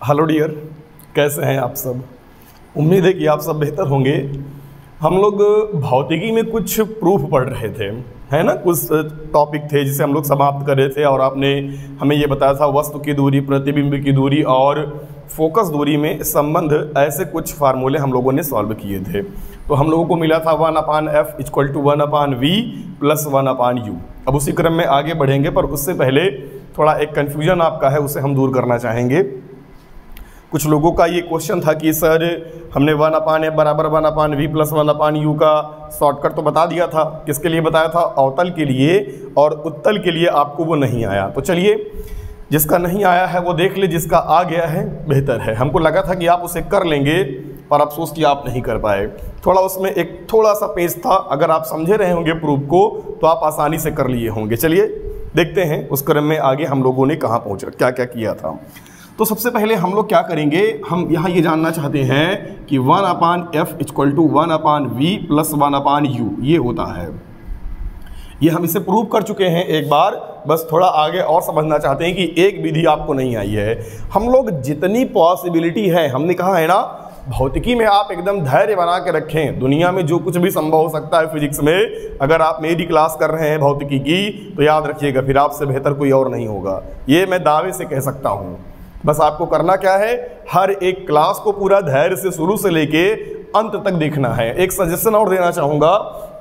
Hello dear, कैसे हैं आप सब? उम्मीद है कि आप सब बेहतर होंगे। हम लोग भौतिकी में कुछ प्रूफ पढ़ रहे थे, है ना? कुछ टॉपिक थे जिसे हम लोग समाप्त कर रहे थे और आपने हमें ये बताया था वस्तु की दूरी, प्रतिबिंब की दूरी और फोकस दूरी में संबंध, ऐसे कुछ फार्मूले हम लोगों ने सॉल्व किए थे। तो हम लोगों को मिला था one upon f equal to one upon v plus one upon u अब उसी क्रम में आगे बढ़ेंगे, पर उससे पहले थोड़ा एक कन्फ्यूज़न आपका है, उसे हम दूर करना चाहेंगे। कुछ लोगों का ये क्वेश्चन था कि, सर, हमने वन अपान एफ़ बराबर one upon v plus one upon u का शॉर्टकट तो बता दिया था। किसके लिए बताया था? अवतल के लिए, और उत्तल के लिए आपको वो नहीं आया। तो चलिए, जिसका नहीं आया है, वो देख ले, जिसका आ गया है, बेहतर है। हमको लगा था कि आप उसे कर लेंगे, पर अफसोस कि आप नहीं कर पाए। थोड़ा उसमें एक थोड़ा सा पेज था। अगर आप समझे रहे होंगे प्रूफ को तो आप आसानी से कर लिए होंगे। चलिए, देखते हैं उस क्रम में आगे हम लोगों ने कहाँ पहुँचा क्या क्या किया था। तो सबसे पहले हम लोग क्या करेंगे? हम यहाँ ये जानना चाहते हैं कि one upon f equal to one upon v plus one upon u ये होता है। ये हम इसे प्रूव कर चुके हैं एक बार। बस थोड़ा आगे और समझना चाहते हैं कि एक विधि आपको नहीं आई है। हम लोग जितनी पॉसिबिलिटी है, हमने कहा है ना, भौतिकी में आप एकदम धैर्य बना के रखें। दुनिया में जो कुछ भी संभव हो सकता है फिजिक्स में, अगर आप मेरी क्लास कर रहे हैं भौतिकी की तो याद रखिएगा, फिर आपसे बेहतर कोई और नहीं होगा। ये मैं दावे से कह सकता हूँ। बस आपको करना क्या है, हर एक क्लास को पूरा धैर्य से शुरू से लेके अंत तक देखना है। एक सजेशन और देना चाहूँगा,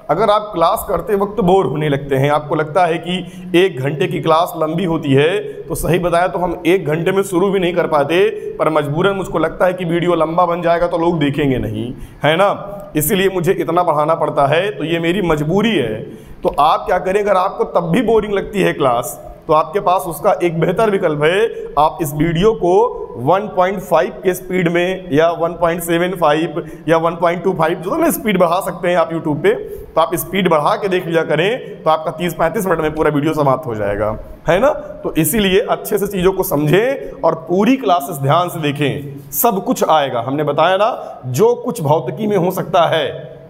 अगर आप क्लास करते वक्त बोर होने लगते हैं, आपको लगता है कि एक घंटे की क्लास लंबी होती है तो सही बताया तो हम एक घंटे में शुरू भी नहीं कर पाते, पर मजबूरन मुझको लगता है कि वीडियो लंबा बन जाएगा तो लोग देखेंगे नहीं, है ना? इसीलिए मुझे इतना पढ़ाना पड़ता है तो ये मेरी मजबूरी है। तो आप क्या करें, अगर आपको तब भी बोरिंग लगती है क्लास तो आपके पास उसका एक बेहतर विकल्प है। आप इस वीडियो को 1.5 के स्पीड में या 1.75 या 1.25 जो ना स्पीड बढ़ा सकते हैं आप यूट्यूब पे तो आप स्पीड बढ़ा के देख लिया करें तो आपका 30-35 मिनट में पूरा वीडियो समाप्त हो जाएगा। है ना? तो इसीलिए अच्छे से चीज़ों को समझें और पूरी क्लासेस ध्यान से देखें। सब कुछ आएगा। हमने बताया ना, जो कुछ भौतिकी में हो सकता है,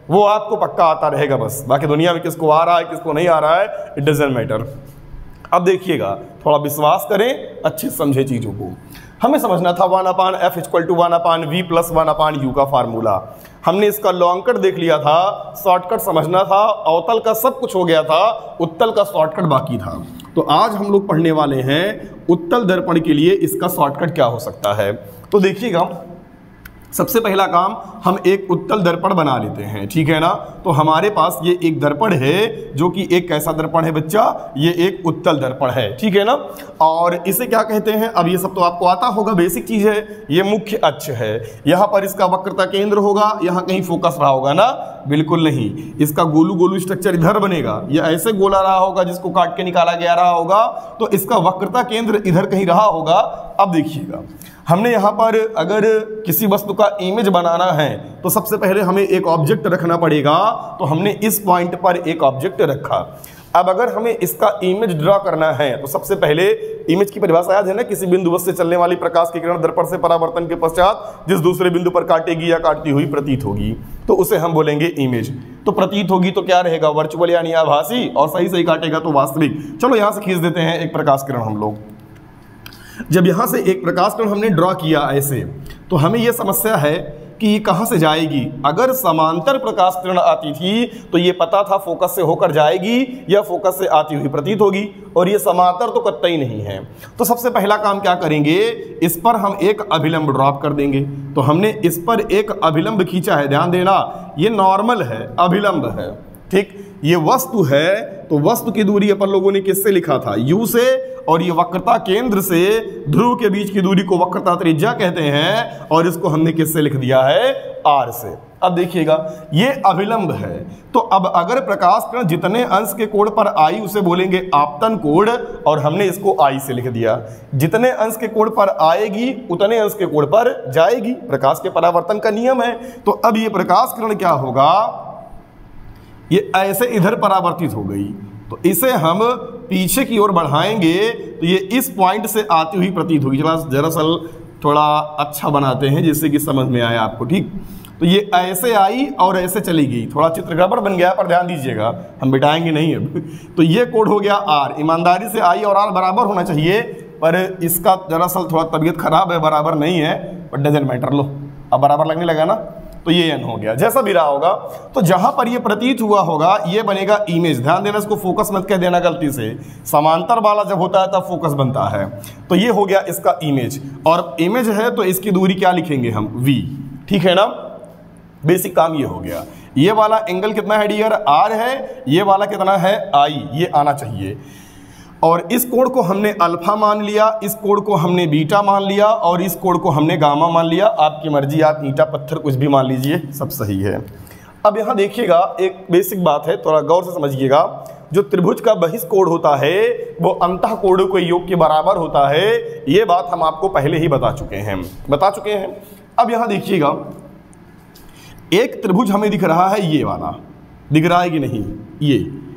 वो आपको पक्का आता रहेगा बस। बाकी दुनिया में किसको आ रहा है, किसको नहीं आ रहा है इट डजेंट मैटर अब देखिएगा, थोड़ा विश्वास करें, अच्छे समझे चीज़ों को। हमें समझना था one upon f equal to one upon v plus one upon u का फार्मूला हमने इसका लॉन्ग कट देख लिया था शॉर्टकट समझना था, अवतल का सब कुछ हो गया था, उत्तल का शॉर्टकट बाकी था। तो आज हम लोग पढ़ने वाले हैं, उत्तल दर्पण के लिए इसका शॉर्टकट क्या हो सकता है? तो देखिएगा सबसे पहला काम हम एक उत्तल दर्पण बना लेते हैं, ठीक है ना? तो हमारे पास ये एक दर्पण है, जो कि एक कैसा दर्पण है बच्चा? ये एक उत्तल दर्पण है, ठीक है ना? और इसे क्या कहते हैं? अब ये सब तो आपको आता होगा बेसिक चीज़ है। ये मुख्य अक्ष है। यहाँ पर इसका वक्रता केंद्र होगा, यहाँ कहीं फोकस रहा होगा ना? बिल्कुल नहीं। इसका गोलू गोलू स्ट्रक्चर इधर बनेगा, या ऐसे गोला रहा होगा जिसको काट के निकाला गया रहा होगा तो इसका वक्रता केंद्र इधर कहीं रहा होगा। अब देखिएगा। हमने यहाँ पर अगर किसी वस्तु का इमेज बनाना है तो सबसे पहले हमें एक ऑब्जेक्ट रखना पड़ेगा। तो हमने इस पॉइंट पर एक ऑब्जेक्ट रखा। अब अगर हमें इसका इमेज ड्रॉ करना है तो सबसे पहले इमेज की परिभाषा याद है ना? किसी बिंदु से चलने वाली प्रकाश की किरण दर्पण से परावर्तन के पश्चात जिस दूसरे बिंदु पर काटेगी या काटती हुई प्रतीत होगी। तो उसे हम बोलेंगे इमेज तो प्रतीत होगी तो क्या रहेगा? वर्चुअल यानी आभासी। और सही सही काटेगा तो वास्तविक। चलो यहाँ से खींच देते हैं एक प्रकाश किरण हम लोग। जब यहाँ से एक प्रकाश किरण हमने ड्रॉ किया ऐसे तो हमें यह समस्या है कि ये कहाँ से जाएगी? अगर समांतर प्रकाश किरण आती थी तो ये पता था फोकस से होकर जाएगी या फोकस से आती हुई प्रतीत होगी, और ये समांतर तो कतई नहीं है। तो सबसे पहला काम क्या करेंगे? इस पर हम एक अभिलंब ड्रॉप कर देंगे। तो हमने इस पर एक अभिलंब खींचा है, ध्यान देना, ये नॉर्मल है, अभिलंब है, ठीक? ये वस्तु है तो वस्तु की दूरी अपन लोगों ने किससे लिखा था? यू से, और ये वक्रता केंद्र से, ध्रुव के बीच की दूरी को वक्रता त्रिज्या कहते हैं, और इसको हमने किससे लिख दिया है? आर से। अब देखिएगा, ये अभिलंब है। तो अब अगर प्रकाश किरण जितने अंश के कोण पर आई, उसे बोलेंगे आपतन कोण, और हमने इसको आई से लिख दिया। जितने अंश के कोण पर आएगी, उतने अंश के कोण पर जाएगी। प्रकाश के परावर्तन का नियम है। तो अब ये प्रकाश किरण क्या होगा? ये ऐसे इधर परावर्तित हो गई। तो इसे हम पीछे की ओर बढ़ाएँगे तो ये इस पॉइंट से आती हुई प्रतीत होगी। चला, दरअसल थोड़ा अच्छा बनाते हैं, जिससे कि समझ में आए आपको, ठीक? तो ये ऐसे आई और ऐसे चली गई। थोड़ा चित्र गड़बड़ बन गया, पर ध्यान दीजिएगा, हम बिटाएँगे नहीं अब। तो ये कोड हो गया आर ईमानदारी से आई और आर बराबर होना चाहिए, पर इसका दरअसल थोड़ा तबीयत खराब है, बराबर नहीं है बट डजेंट मैटर लो। अब बराबर लगने लगा ना? तो ये एन हो गया। जैसा भी रहा होगा तो जहाँ पर ये प्रतीत हुआ होगा, ये बनेगा इमेज ध्यान देना, इसको फोकस मत कह देना गलती से। समांतर वाला जब होता है, तब फोकस बनता है। तो ये हो गया इसका इमेज और इमेज है तो इसकी दूरी क्या लिखेंगे हम? वी ठीक है ना? बेसिक काम ये हो गया। ये वाला एंगल कितना है डियर आर है। ये वाला कितना है? आई ये आना चाहिए। और इस कोण को हमने अल्फ़ा मान लिया, इस कोण को हमने बीटा मान लिया और इस कोण को हमने गामा मान लिया। आपकी मर्ज़ी, आप ईटा, पत्थर कुछ भी मान लीजिए, सब सही है। अब यहाँ देखिएगा, एक बेसिक बात है, थोड़ा गौर से समझिएगा। जो त्रिभुज का बहिष कोण होता है, वो अंत कोण के योग के बराबर होता है। ये बात हम आपको पहले ही बता चुके हैं। बता चुके हैं। अब यहाँ देखिएगा, एक त्रिभुज हमें दिख रहा है ये वाला। दिख रहा है कि नहीं? ये।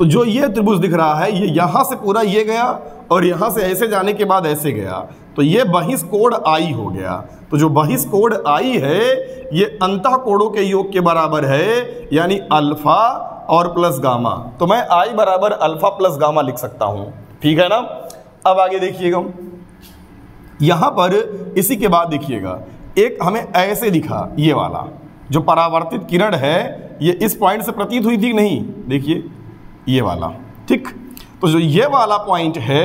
तो जो ये त्रिभुज दिख रहा है, ये यहाँ से पूरा ये गया और यहाँ से ऐसे जाने के बाद ऐसे गया। तो ये बहिष कोड आई हो गया। तो जो बहिष कोड आई है, ये अंत कोडों के योग के बराबर है, यानी अल्फ़ा और प्लस गामा। तो मैं आई बराबर अल्फ़ा प्लस गामा लिख सकता हूँ। ठीक है ना? अब आगे देखिएगा। यहाँ पर इसी के बाद देखिएगा। एक हमें ऐसे दिखा, ये वाला, जो परावर्तित किरण है, ये इस पॉइंट से प्रतीत हुई थी नहीं? देखिए। ये वाला, ठीक? तो जो ये वाला पॉइंट है,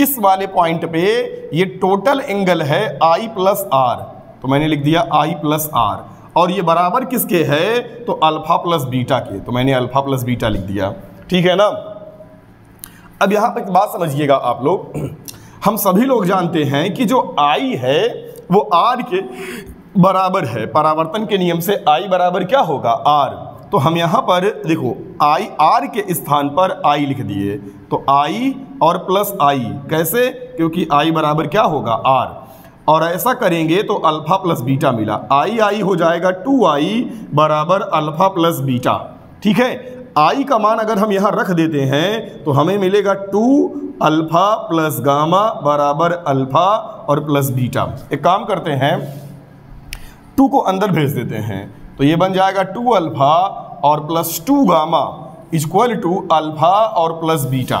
इस वाले पॉइंट पे ये टोटल एंगल है आई प्लस आर तो मैंने लिख दिया आई प्लस आर और ये बराबर किसके है? तो अल्फ़ा प्लस बीटा के। तो मैंने अल्फ़ा प्लस बीटा लिख दिया। ठीक है ना? अब यहाँ पर बात समझिएगा आप लोग। हम सभी लोग जानते हैं कि जो आई है, वो आर के बराबर है। परावर्तन के नियम से आई बराबर क्या होगा? आर तो हम यहाँ पर देखो आई आर के स्थान पर आई लिख दिए तो आई और प्लस आई कैसे? क्योंकि आई बराबर क्या होगा? आर और ऐसा करेंगे तो अल्फ़ा प्लस बीटा मिला। आई आई हो जाएगा टू आई बराबर अल्फ़ा प्लस बीटा ठीक है? आई का मान अगर हम यहाँ रख देते हैं तो हमें मिलेगा टू अल्फ़ा प्लस गामा बराबर अल्फ़ा और प्लस बीटा एक काम करते हैं टू को अंदर भेज देते हैं। तो ये बन जाएगा टू अल्फ़ा और plus two gamma equal to alpha और प्लस बीटा।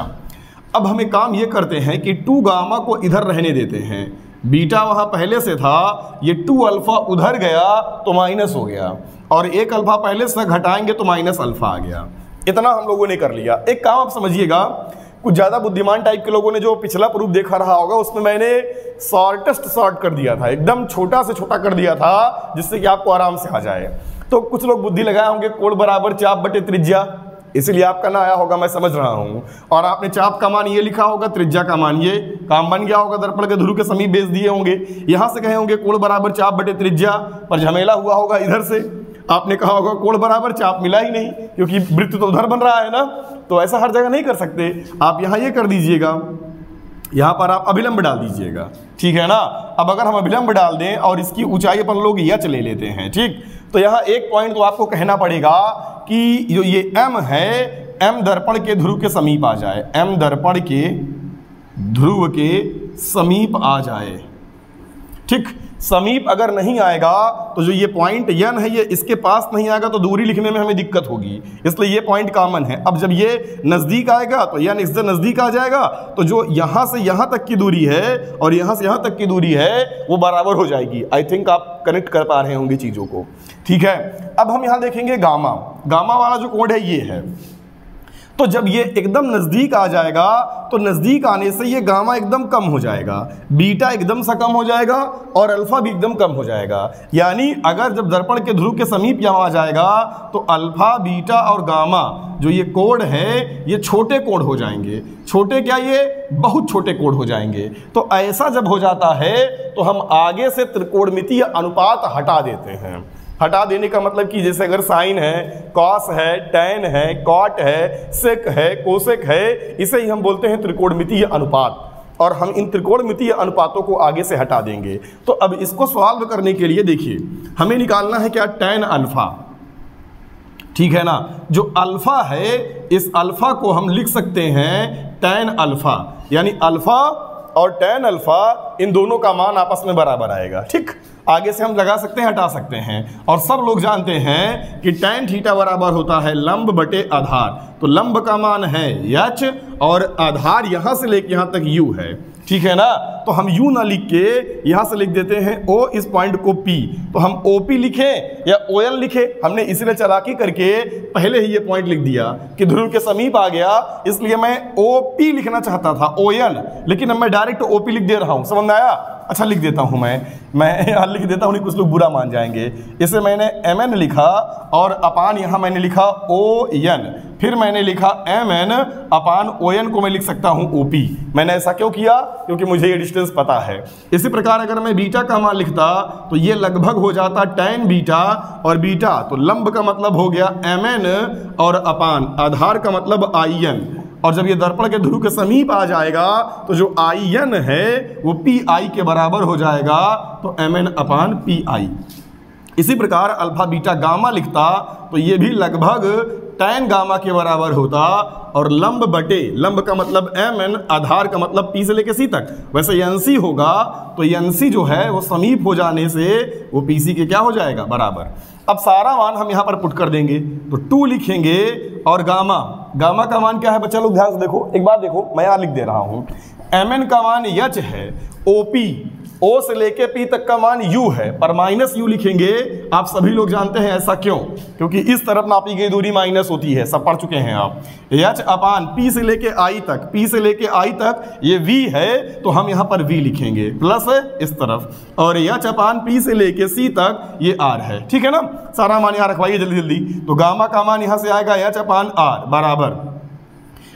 अब हमें काम ये करते हैं कि टू गामा को इधर रहने देते हैं। बीटा वहाँ पहले से था, ये टू अल्फ़ा उधर गया तो माइनस हो गया। और एक अल्फ़ा पहले से घटाएँगे तो माइनस अल्फ़ा आ गया। इतना हम लोगों ने कर लिया। एक काम आप समझिएगा कुछ ज़्यादा बुद्धिमान टाइप के लोगों ने जो पिछला प्रूफ देखा रहा होगा, उसमें मैंने शॉर्टेस्ट शॉर्ट कर दिया था, एकदम छोटा से छोटा कर दिया था, जिससे कि आपको आराम से आ जाए। तो कुछ लोग बुद्धि लगाए होंगे कोड बराबर चाप बटे त्रिज्या, इसीलिए आपका ना आया होगा, मैं समझ रहा हूँ। और आपने चाप का मान ये लिखा होगा, त्रिज्या का मान, ये काम बन गया होगा, दर्पण के ध्रुव के समीप बेच दिए होंगे। यहाँ से कहे होंगे, कोण बराबर चाप बटे त्रिज्या, पर झमेला हुआ होगा इधर से। आपने कहा होगा कोण बराबर, चाप मिला ही नहीं, क्योंकि वृत्त तो उधर बन रहा है ना तो ऐसा हर जगह नहीं कर सकते। आप यहाँ ये कर दीजिएगा, यहाँ पर आप अभिलंब डाल दीजिएगा। ठीक है ना? अब अगर हम अभिलंब डाल दें और इसकी ऊंचाई अपन लोग यच ले लेते हैं, ठीक? तो यहाँ एक पॉइंट तो आपको कहना पड़ेगा कि जो ये एम है एम दर्पण के ध्रुव के समीप आ जाए। एम दर्पण के ध्रुव के समीप आ जाए। ठीक? समीप अगर नहीं आएगा तो जो ये पॉइंट यन है, ये इसके पास नहीं आएगा तो दूरी लिखने में हमें दिक्कत होगी। इसलिए ये पॉइंट कॉमन है। अब जब ये नज़दीक आएगा तो यन इससे नज़दीक आ जाएगा तो जो यहाँ से यहाँ तक की दूरी है और यहाँ से यहाँ तक की दूरी है, वो बराबर हो जाएगी। आई थिंक आप कनेक्ट कर पा रहे होंगे चीज़ों को। ठीक है? अब हम यहाँ देखेंगे गामा। गामा वाला जो कोड है, ये है। तो जब ये एकदम नज़दीक आ जाएगा तो नज़दीक आने से ये गामा एकदम कम हो जाएगा, बीटा एकदम सा कम हो जाएगा और अल्फ़ा भी एकदम कम हो जाएगा। यानी अगर जब दर्पण के ध्रुव के समीप यहाँ आ जाएगा तो अल्फ़ा, बीटा और गामा जो ये कोड है, ये छोटे कोड हो जाएँगे। छोटे क्या ये? बहुत छोटे कोड हो जाएँगे। तो ऐसा जब हो जाता है तो हम आगे से त्रिकोणमितीय अनुपात हटा देते हैं। हटा देने का मतलब कि जैसे अगर साइन है, कॉस है, टैन है, कॉट है, सेक है, कोसेक है, इसे ही हम बोलते हैं त्रिकोणमितीय अनुपात। और हम इन त्रिकोणमितीय अनुपातों को आगे से हटा देंगे। तो अब इसको सॉल्व करने के लिए देखिए, हमें निकालना है क्या? Tan alpha. ठीक है ना? जो अल्फ़ा है, इस अल्फ़ा को हम लिख सकते हैं टैन अल्फ़ा। यानी अल्फ़ा और टैन अल्फ़ा, इन दोनों का मान आपस में बराबर आएगा। ठीक? आगे से हम लगा सकते हैं, हटा सकते हैं। और सब लोग जानते हैं कि टैन थीटा बराबर होता है लंब बटे आधार। तो लंब का मान है यच और आधार यहाँ से लेकर यहाँ तक यू है। ठीक है ना? तो हम यू ना लिख के यहाँ से लिख देते हैं ओ इस पॉइंट को पी तो हम ओ पी लिखे या ओ एल लिखे? हमने इसलिए चलाकी करके पहले ही ये पॉइंट लिख दिया कि ध्रुव के समीप आ गया, इसलिए मैं ओ पी लिखना चाहता था ओ एन लेकिन अब मैं डायरेक्ट ओ पी लिख दे रहा हूँ। समझ में आया? अच्छा लिख देता हूँ मैं। मैं यहाँ लिख देता हूँ कुछ लोग बुरा मान जाएँगे। इसे मैंने एम एन लिखा और अपान यहाँ मैंने लिखा ओ एन फिर मैंने लिखा M N upon O N को मैं लिख सकता हूँ ओ पी मैंने ऐसा क्यों किया? क्योंकि मुझे ये डिस्टेंस पता है। इसी प्रकार अगर मैं बीटा का मान लिखता तो ये लगभग हो जाता टेन बीटा और बीटा तो लंब का मतलब हो गया एम एन और अपान। आधार का मतलब आई एन और जब ये दर्पण के ध्रुव के समीप आ जाएगा तो जो आई एन है, वो पी आई के बराबर हो जाएगा तो M N upon, P I. इसी प्रकार अल्फ़ा, बीटा, गामा लिखता तो ये भी लगभग टेन गामा के बराबर होता और लंब बटे, लंब का मतलब एम एन आधार का मतलब पी से लेके सी तक। वैसे एनसी होगा तो एनसी जो है, वो समीप हो जाने से वो पीसी के क्या हो जाएगा? बराबर। अब सारा मान हम यहाँ पर पुट कर देंगे तो टू लिखेंगे और गामा गामा का मान क्या है बच्चा लोग? ध्यान से देखो, एक बात देखो, मैं यहाँ लिख दे रहा हूँ। एम एन का मान यच है ओपी ओ से लेके पी तक का मान यू है, पर माइनस यू लिखेंगे, आप सभी लोग जानते हैं ऐसा क्यों? क्योंकि इस तरफ़ नापी गई दूरी माइनस होती है, सब पढ़ चुके हैं आप। एच अपान पी से लेके आई तक, पी से लेके आई तक, ये वी है तो हम यहाँ पर वी लिखेंगे, प्लस इस तरफ़। और एच अपान पी से लेके सी तक, ये आर है। ठीक है ना? सारा मान यहाँ रखवाइए जल्दी जल्दी तो गामा का मान यहाँ से आएगा एच अपान आर बराबर।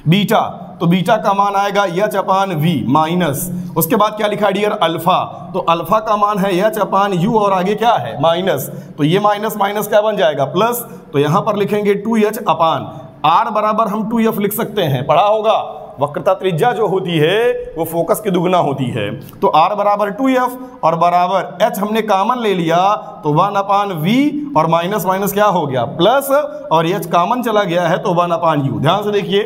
बीटा तो बीटा का मान आएगा यच अपान वी माइनस। उसके बाद क्या लिखा डियर? अल्फ़ा। तो अल्फ़ा का मान है यच अपान यू और आगे क्या है? माइनस। तो ये माइनस माइनस क्या बन जाएगा? प्लस। तो यहाँ पर लिखेंगे टू एच अपान। आर बराबर हम टू एफ़ लिख सकते हैं। पढ़ा होगा। वक्रता त्रिज्या जो होती है, वो फोकस की दुगना होती है। तो आर बराबर टू एफ़ और बराबर एच हमने कामन ले लिया तो वन अपान वी और माइनस माइनस क्या हो गया? प्लस और एच कामन चला गया है तो वन अपान यू। ध्यान से देखिए,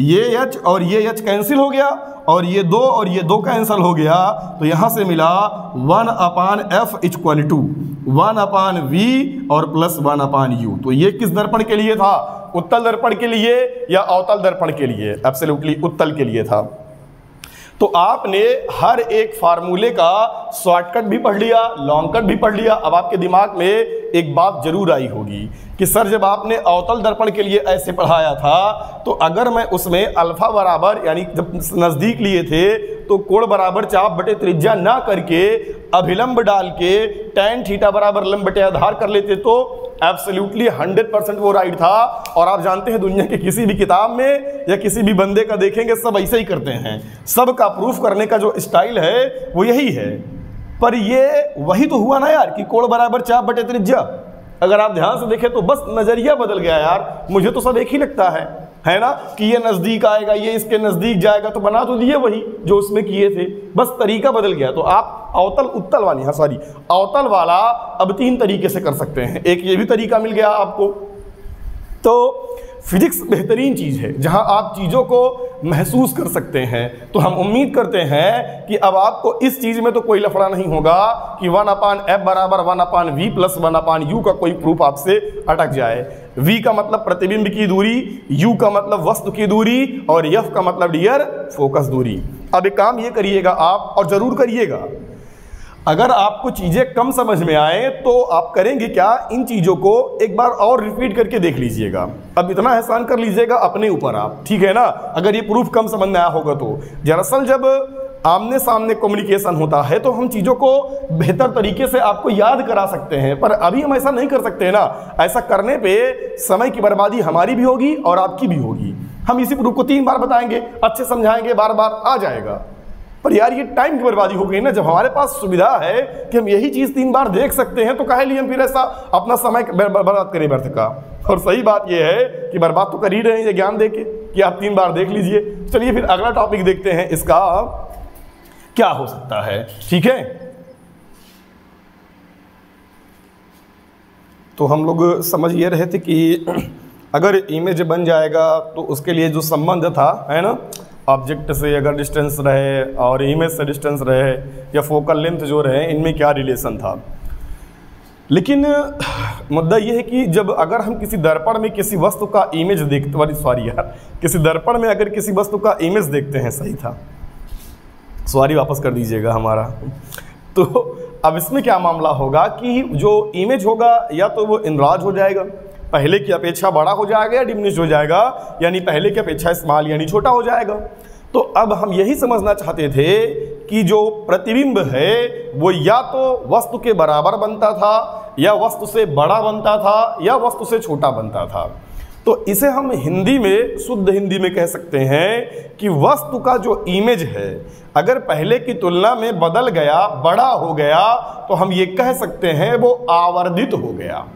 ये एच और ये एच कैंसिल हो गया और ये दो और ये दो कैंसिल हो गया तो यहाँ से मिला one upon f equal to. One upon v और प्लस वन अपान यू। तो ये किस दर्पण के लिए था? उत्तल दर्पण के लिए या अवतल दर्पण के लिए? एब्सोल्युटली उत्तल के लिए था। तो आपने हर एक फार्मूले का शॉर्टकट भी पढ़ लिया लॉन्ग कट भी पढ़ लिया। अब आपके दिमाग में एक बात ज़रूर आई होगी कि सर, जब आपने अवतल दर्पण के लिए ऐसे पढ़ाया था तो अगर मैं उसमें अल्फ़ा बराबर यानी जब नज़दीक लिए थे तो कोण बराबर चाप बटे त्रिज्या ना करके अभिलंब डाल के टेन थीटा बराबर लंब बटे आधार कर लेते तो एब्सोल्युटली 100 परसेंट वो राइट था। और आप जानते हैं दुनिया के किसी भी किताब में या किसी भी बंदे का देखेंगे, सब ऐसे ही करते हैं। सब का प्रूफ करने का जो स्टाइल है, वो यही है। पर ये वही तो हुआ ना यार कि कोण बराबर चाप बटे त्रिज्या। अगर आप ध्यान से देखें तो बस नज़रिया बदल गया यार। मुझे तो सब एक ही लगता है। है ना? कि ये नज़दीक आएगा, ये इसके नज़दीक जाएगा तो बना तो दिए वही जो उसमें किए थे। बस तरीका बदल गया। तो आप अवतल, उत्तल वाली हाँ सॉरी अवतल वाला अब तीन तरीके से कर सकते हैं। एक ये भी तरीका मिल गया आपको। तो फिजिक्स बेहतरीन चीज़ है। जहाँ आप चीज़ों को महसूस कर सकते हैं तो हम उम्मीद करते हैं कि अब आपको इस चीज़ में तो कोई लफड़ा नहीं होगा कि वन अपान एफ़ बराबर one upon v plus one upon u का कोई प्रूफ आपसे अटक जाए। वी का मतलब प्रतिबिंब की दूरी, यू का मतलब वस्तु की दूरी, और यफ का मतलब डियर फोकस दूरी। अब एक काम ये करिएगा आप, और ज़रूर करिएगा अगर आपको चीज़ें कम समझ में आए तो आप करेंगे क्या? इन चीज़ों को एक बार और रिपीट करके देख लीजिएगा। अब इतना एहसान कर लीजिएगा अपने ऊपर आप, ठीक है ना? अगर ये प्रूफ कम समझ में आया होगा तो। दरअसल जब आमने सामने कम्युनिकेशन होता है तो हम चीज़ों को बेहतर तरीके से आपको याद करा सकते हैं, पर अभी हम ऐसा नहीं कर सकते ना। ऐसा करने पे समय की बर्बादी हमारी भी होगी और आपकी भी होगी। हम इसी प्रूफ को तीन बार बताएँगे, अच्छे समझाएँगे बार बार आ जाएगा। पर यार ये टाइम की बर्बादी हो गई ना, जब हमारे पास सुविधा है कि हम यही चीज़ तीन बार देख सकते हैं तो कहे लिए हम फिर ऐसा अपना समय बर्बाद करें व्यर्थ का? और सही बात यह है कि बर्बाद तो कर ही रहे हैं, ये ज्ञान दे के कि आप तीन बार देख लीजिए। चलिए फिर अगला टॉपिक देखते हैं, इसका क्या हो सकता है? ठीक है? तो हम लोग समझ ये रहे थे कि अगर इमेज बन जाएगा तो उसके लिए जो संबंध था, है ना? ऑब्जेक्ट से अगर डिस्टेंस रहे और इमेज से डिस्टेंस रहे या फोकल लेंथ जो रहे, इनमें क्या रिलेशन था? लेकिन, मुद्दा यह है कि जब अगर हम किसी दर्पण में किसी वस्तु का इमेज देखते सॉरी यार, किसी दर्पण में अगर किसी वस्तु का इमेज देखते हैं, सही था? सॉरी वापस कर दीजिएगा हमारा। तो अब इसमें क्या मामला होगा कि जो इमेज होगा, या तो वो इनराज हो जाएगा पहले की अपेक्षा बड़ा हो जाएगा या डिमिनिश हो जाएगा? यानी पहले की अपेक्षा स्मॉल यानी छोटा हो जाएगा। तो अब हम यही समझना चाहते थे कि जो प्रतिबिंब है, वो या तो वस्तु के बराबर बनता था, या वस्तु से बड़ा बनता था, या वस्तु से छोटा बनता था। तो इसे हम हिंदी में, शुद्ध हिंदी में कह सकते हैं कि वस्तु का जो इमेज है, अगर पहले की तुलना में बदल गया, बड़ा हो गया तो हम ये कह सकते हैं वो आवर्धित हो गया।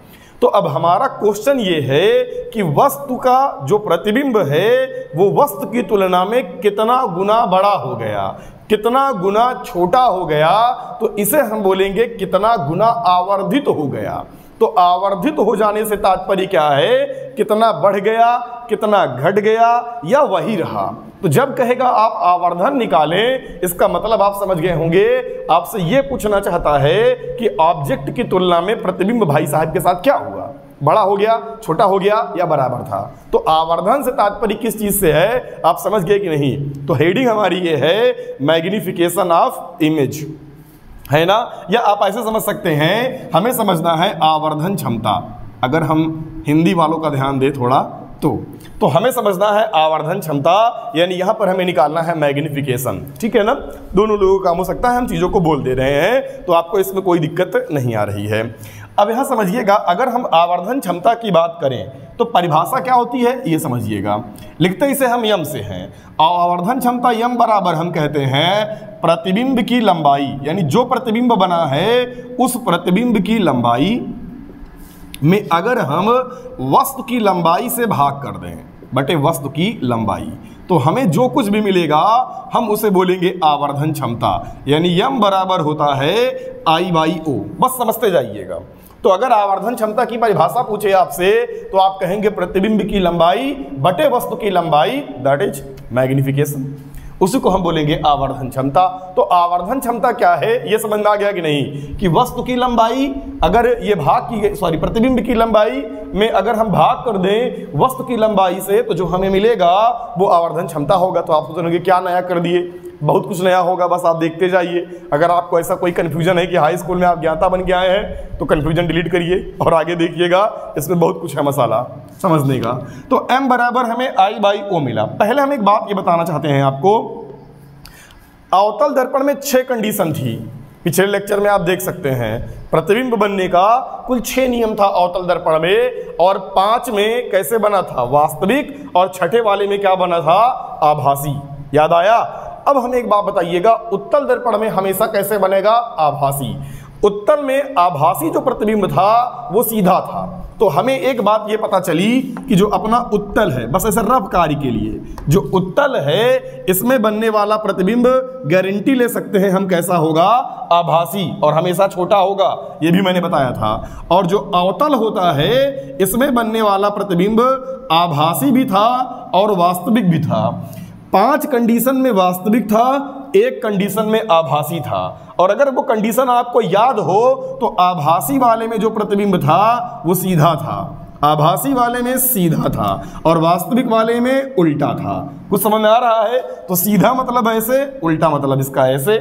तो अब हमारा क्वेश्चन ये है कि वस्तु का जो प्रतिबिंब है, वो वस्तु की तुलना में कितना गुना बड़ा हो गया? कितना गुना छोटा हो गया? तो इसे हम बोलेंगे कितना गुना आवर्धित हो गया। तो आवर्धित हो जाने से तात्पर्य क्या है? कितना बढ़ गया, कितना घट गया, या वही रहा? तो जब कहेगा आप आवर्धन निकालें, इसका मतलब आप समझ गए होंगे, आपसे यह पूछना चाहता है कि ऑब्जेक्ट की तुलना में प्रतिबिंब भाई साहब के साथ क्या हुआ? बड़ा हो गया, छोटा हो गया, या बराबर था? तो आवर्धन से तात्पर्य किस चीज़ से है? आप समझ गए कि नहीं? तो हेडिंग हमारी ये है मैग्निफिकेशन ऑफ़ इमेज है ना? या आप ऐसे समझ सकते हैं, हमें समझना है आवर्धन क्षमता। अगर हम हिंदी वालों का ध्यान दें थोड़ा तो। तो हमें समझना है आवर्धन क्षमता, यानी यहाँ पर हमें निकालना है मैग्निफिकेशन। ठीक है ना? दोनों लोगों का काम हो सकता है, हम चीज़ों को बोल दे रहे हैं तो आपको इसमें कोई दिक्कत नहीं आ रही है। अब यहाँ समझिएगा, अगर हम आवर्धन क्षमता की बात करें तो परिभाषा क्या होती है? ये समझिएगा। लिखते इसे हम यम से हैं। आवर्धन क्षमता यम बराबर हम कहते हैं प्रतिबिंब की लंबाई। यानी जो प्रतिबिंब बना है, उस प्रतिबिंब की लंबाई में अगर हम वस्तु की लंबाई से भाग कर दें, बटे वस्तु की लंबाई तो हमें जो कुछ भी मिलेगा, हम उसे बोलेंगे आवर्धन क्षमता। यानी यम बराबर होता है आई बाई ओ बस समझते जाइएगा। तो अगर आवर्धन क्षमता की परिभाषा पूछे आपसे तो आप कहेंगे प्रतिबिंब की लंबाई, बटे वस्तु की लंबाई दैट इज़ मैग्निफिकेशन उसी को हम बोलेंगे आवर्धन क्षमता। तो आवर्धन क्षमता क्या है? ये समझ में आ गया कि नहीं? कि वस्तु की लंबाई, अगर ये भाग की सॉरी प्रतिबिंब की लंबाई में अगर हम भाग कर दें, वस्तु की लंबाई से तो जो हमें मिलेगा, वो आवर्धन क्षमता होगा। तो आप सोचेंगे क्या नया कर दिए? बहुत कुछ नया होगा, बस आप देखते जाइए। अगर आपको ऐसा कोई कन्फ्यूज़न है कि हाई स्कूल में आप ज्ञाता बन के आए हैं तो कन्फ्यूज़न डिलीट करिए और आगे देखिएगा, इसमें बहुत कुछ है मसाला समझने का। तो m बराबर हमें आई बाई ओ मिला। पहले हम एक बात ये बताना चाहते हैं आपको। अवतल दर्पण में छह कंडीशन थी। पिछले लेक्चर में आप देख सकते हैं, प्रतिबिंब बनने का कुल छह नियम था अवतल दर्पण में, और पाँच में कैसे बना था? वास्तविक, और छठे वाले में क्या बना था? आभासी। याद आया? अब हमें एक बात बताइएगा, उत्तल दर्पण में हमेशा कैसे बनेगा? आभासी। उत्तल में आभासी जो प्रतिबिंब था, वो सीधा था। तो हमें एक बात ये पता चली कि जो अपना उत्तल है, बस ऐसे रफ कार्य के लिए, जो उत्तल है, इसमें बनने वाला प्रतिबिंब गारंटी ले सकते हैं हम कैसा होगा? आभासी। और हमेशा छोटा होगा, ये भी मैंने बताया था। और जो अवतल होता है, इसमें बनने वाला प्रतिबिंब आभासी भी था और वास्तविक भी था। पाँच कंडीशन में वास्तविक था, एक कंडीशन में आभासी था। और अगर वो कंडीशन आपको याद हो तो आभासी वाले में जो प्रतिबिंब था, वो सीधा था। आभासी वाले में सीधा था और वास्तविक वाले में उल्टा था। कुछ समझ में आ रहा है? तो सीधा मतलब ऐसे, उल्टा मतलब इसका ऐसे।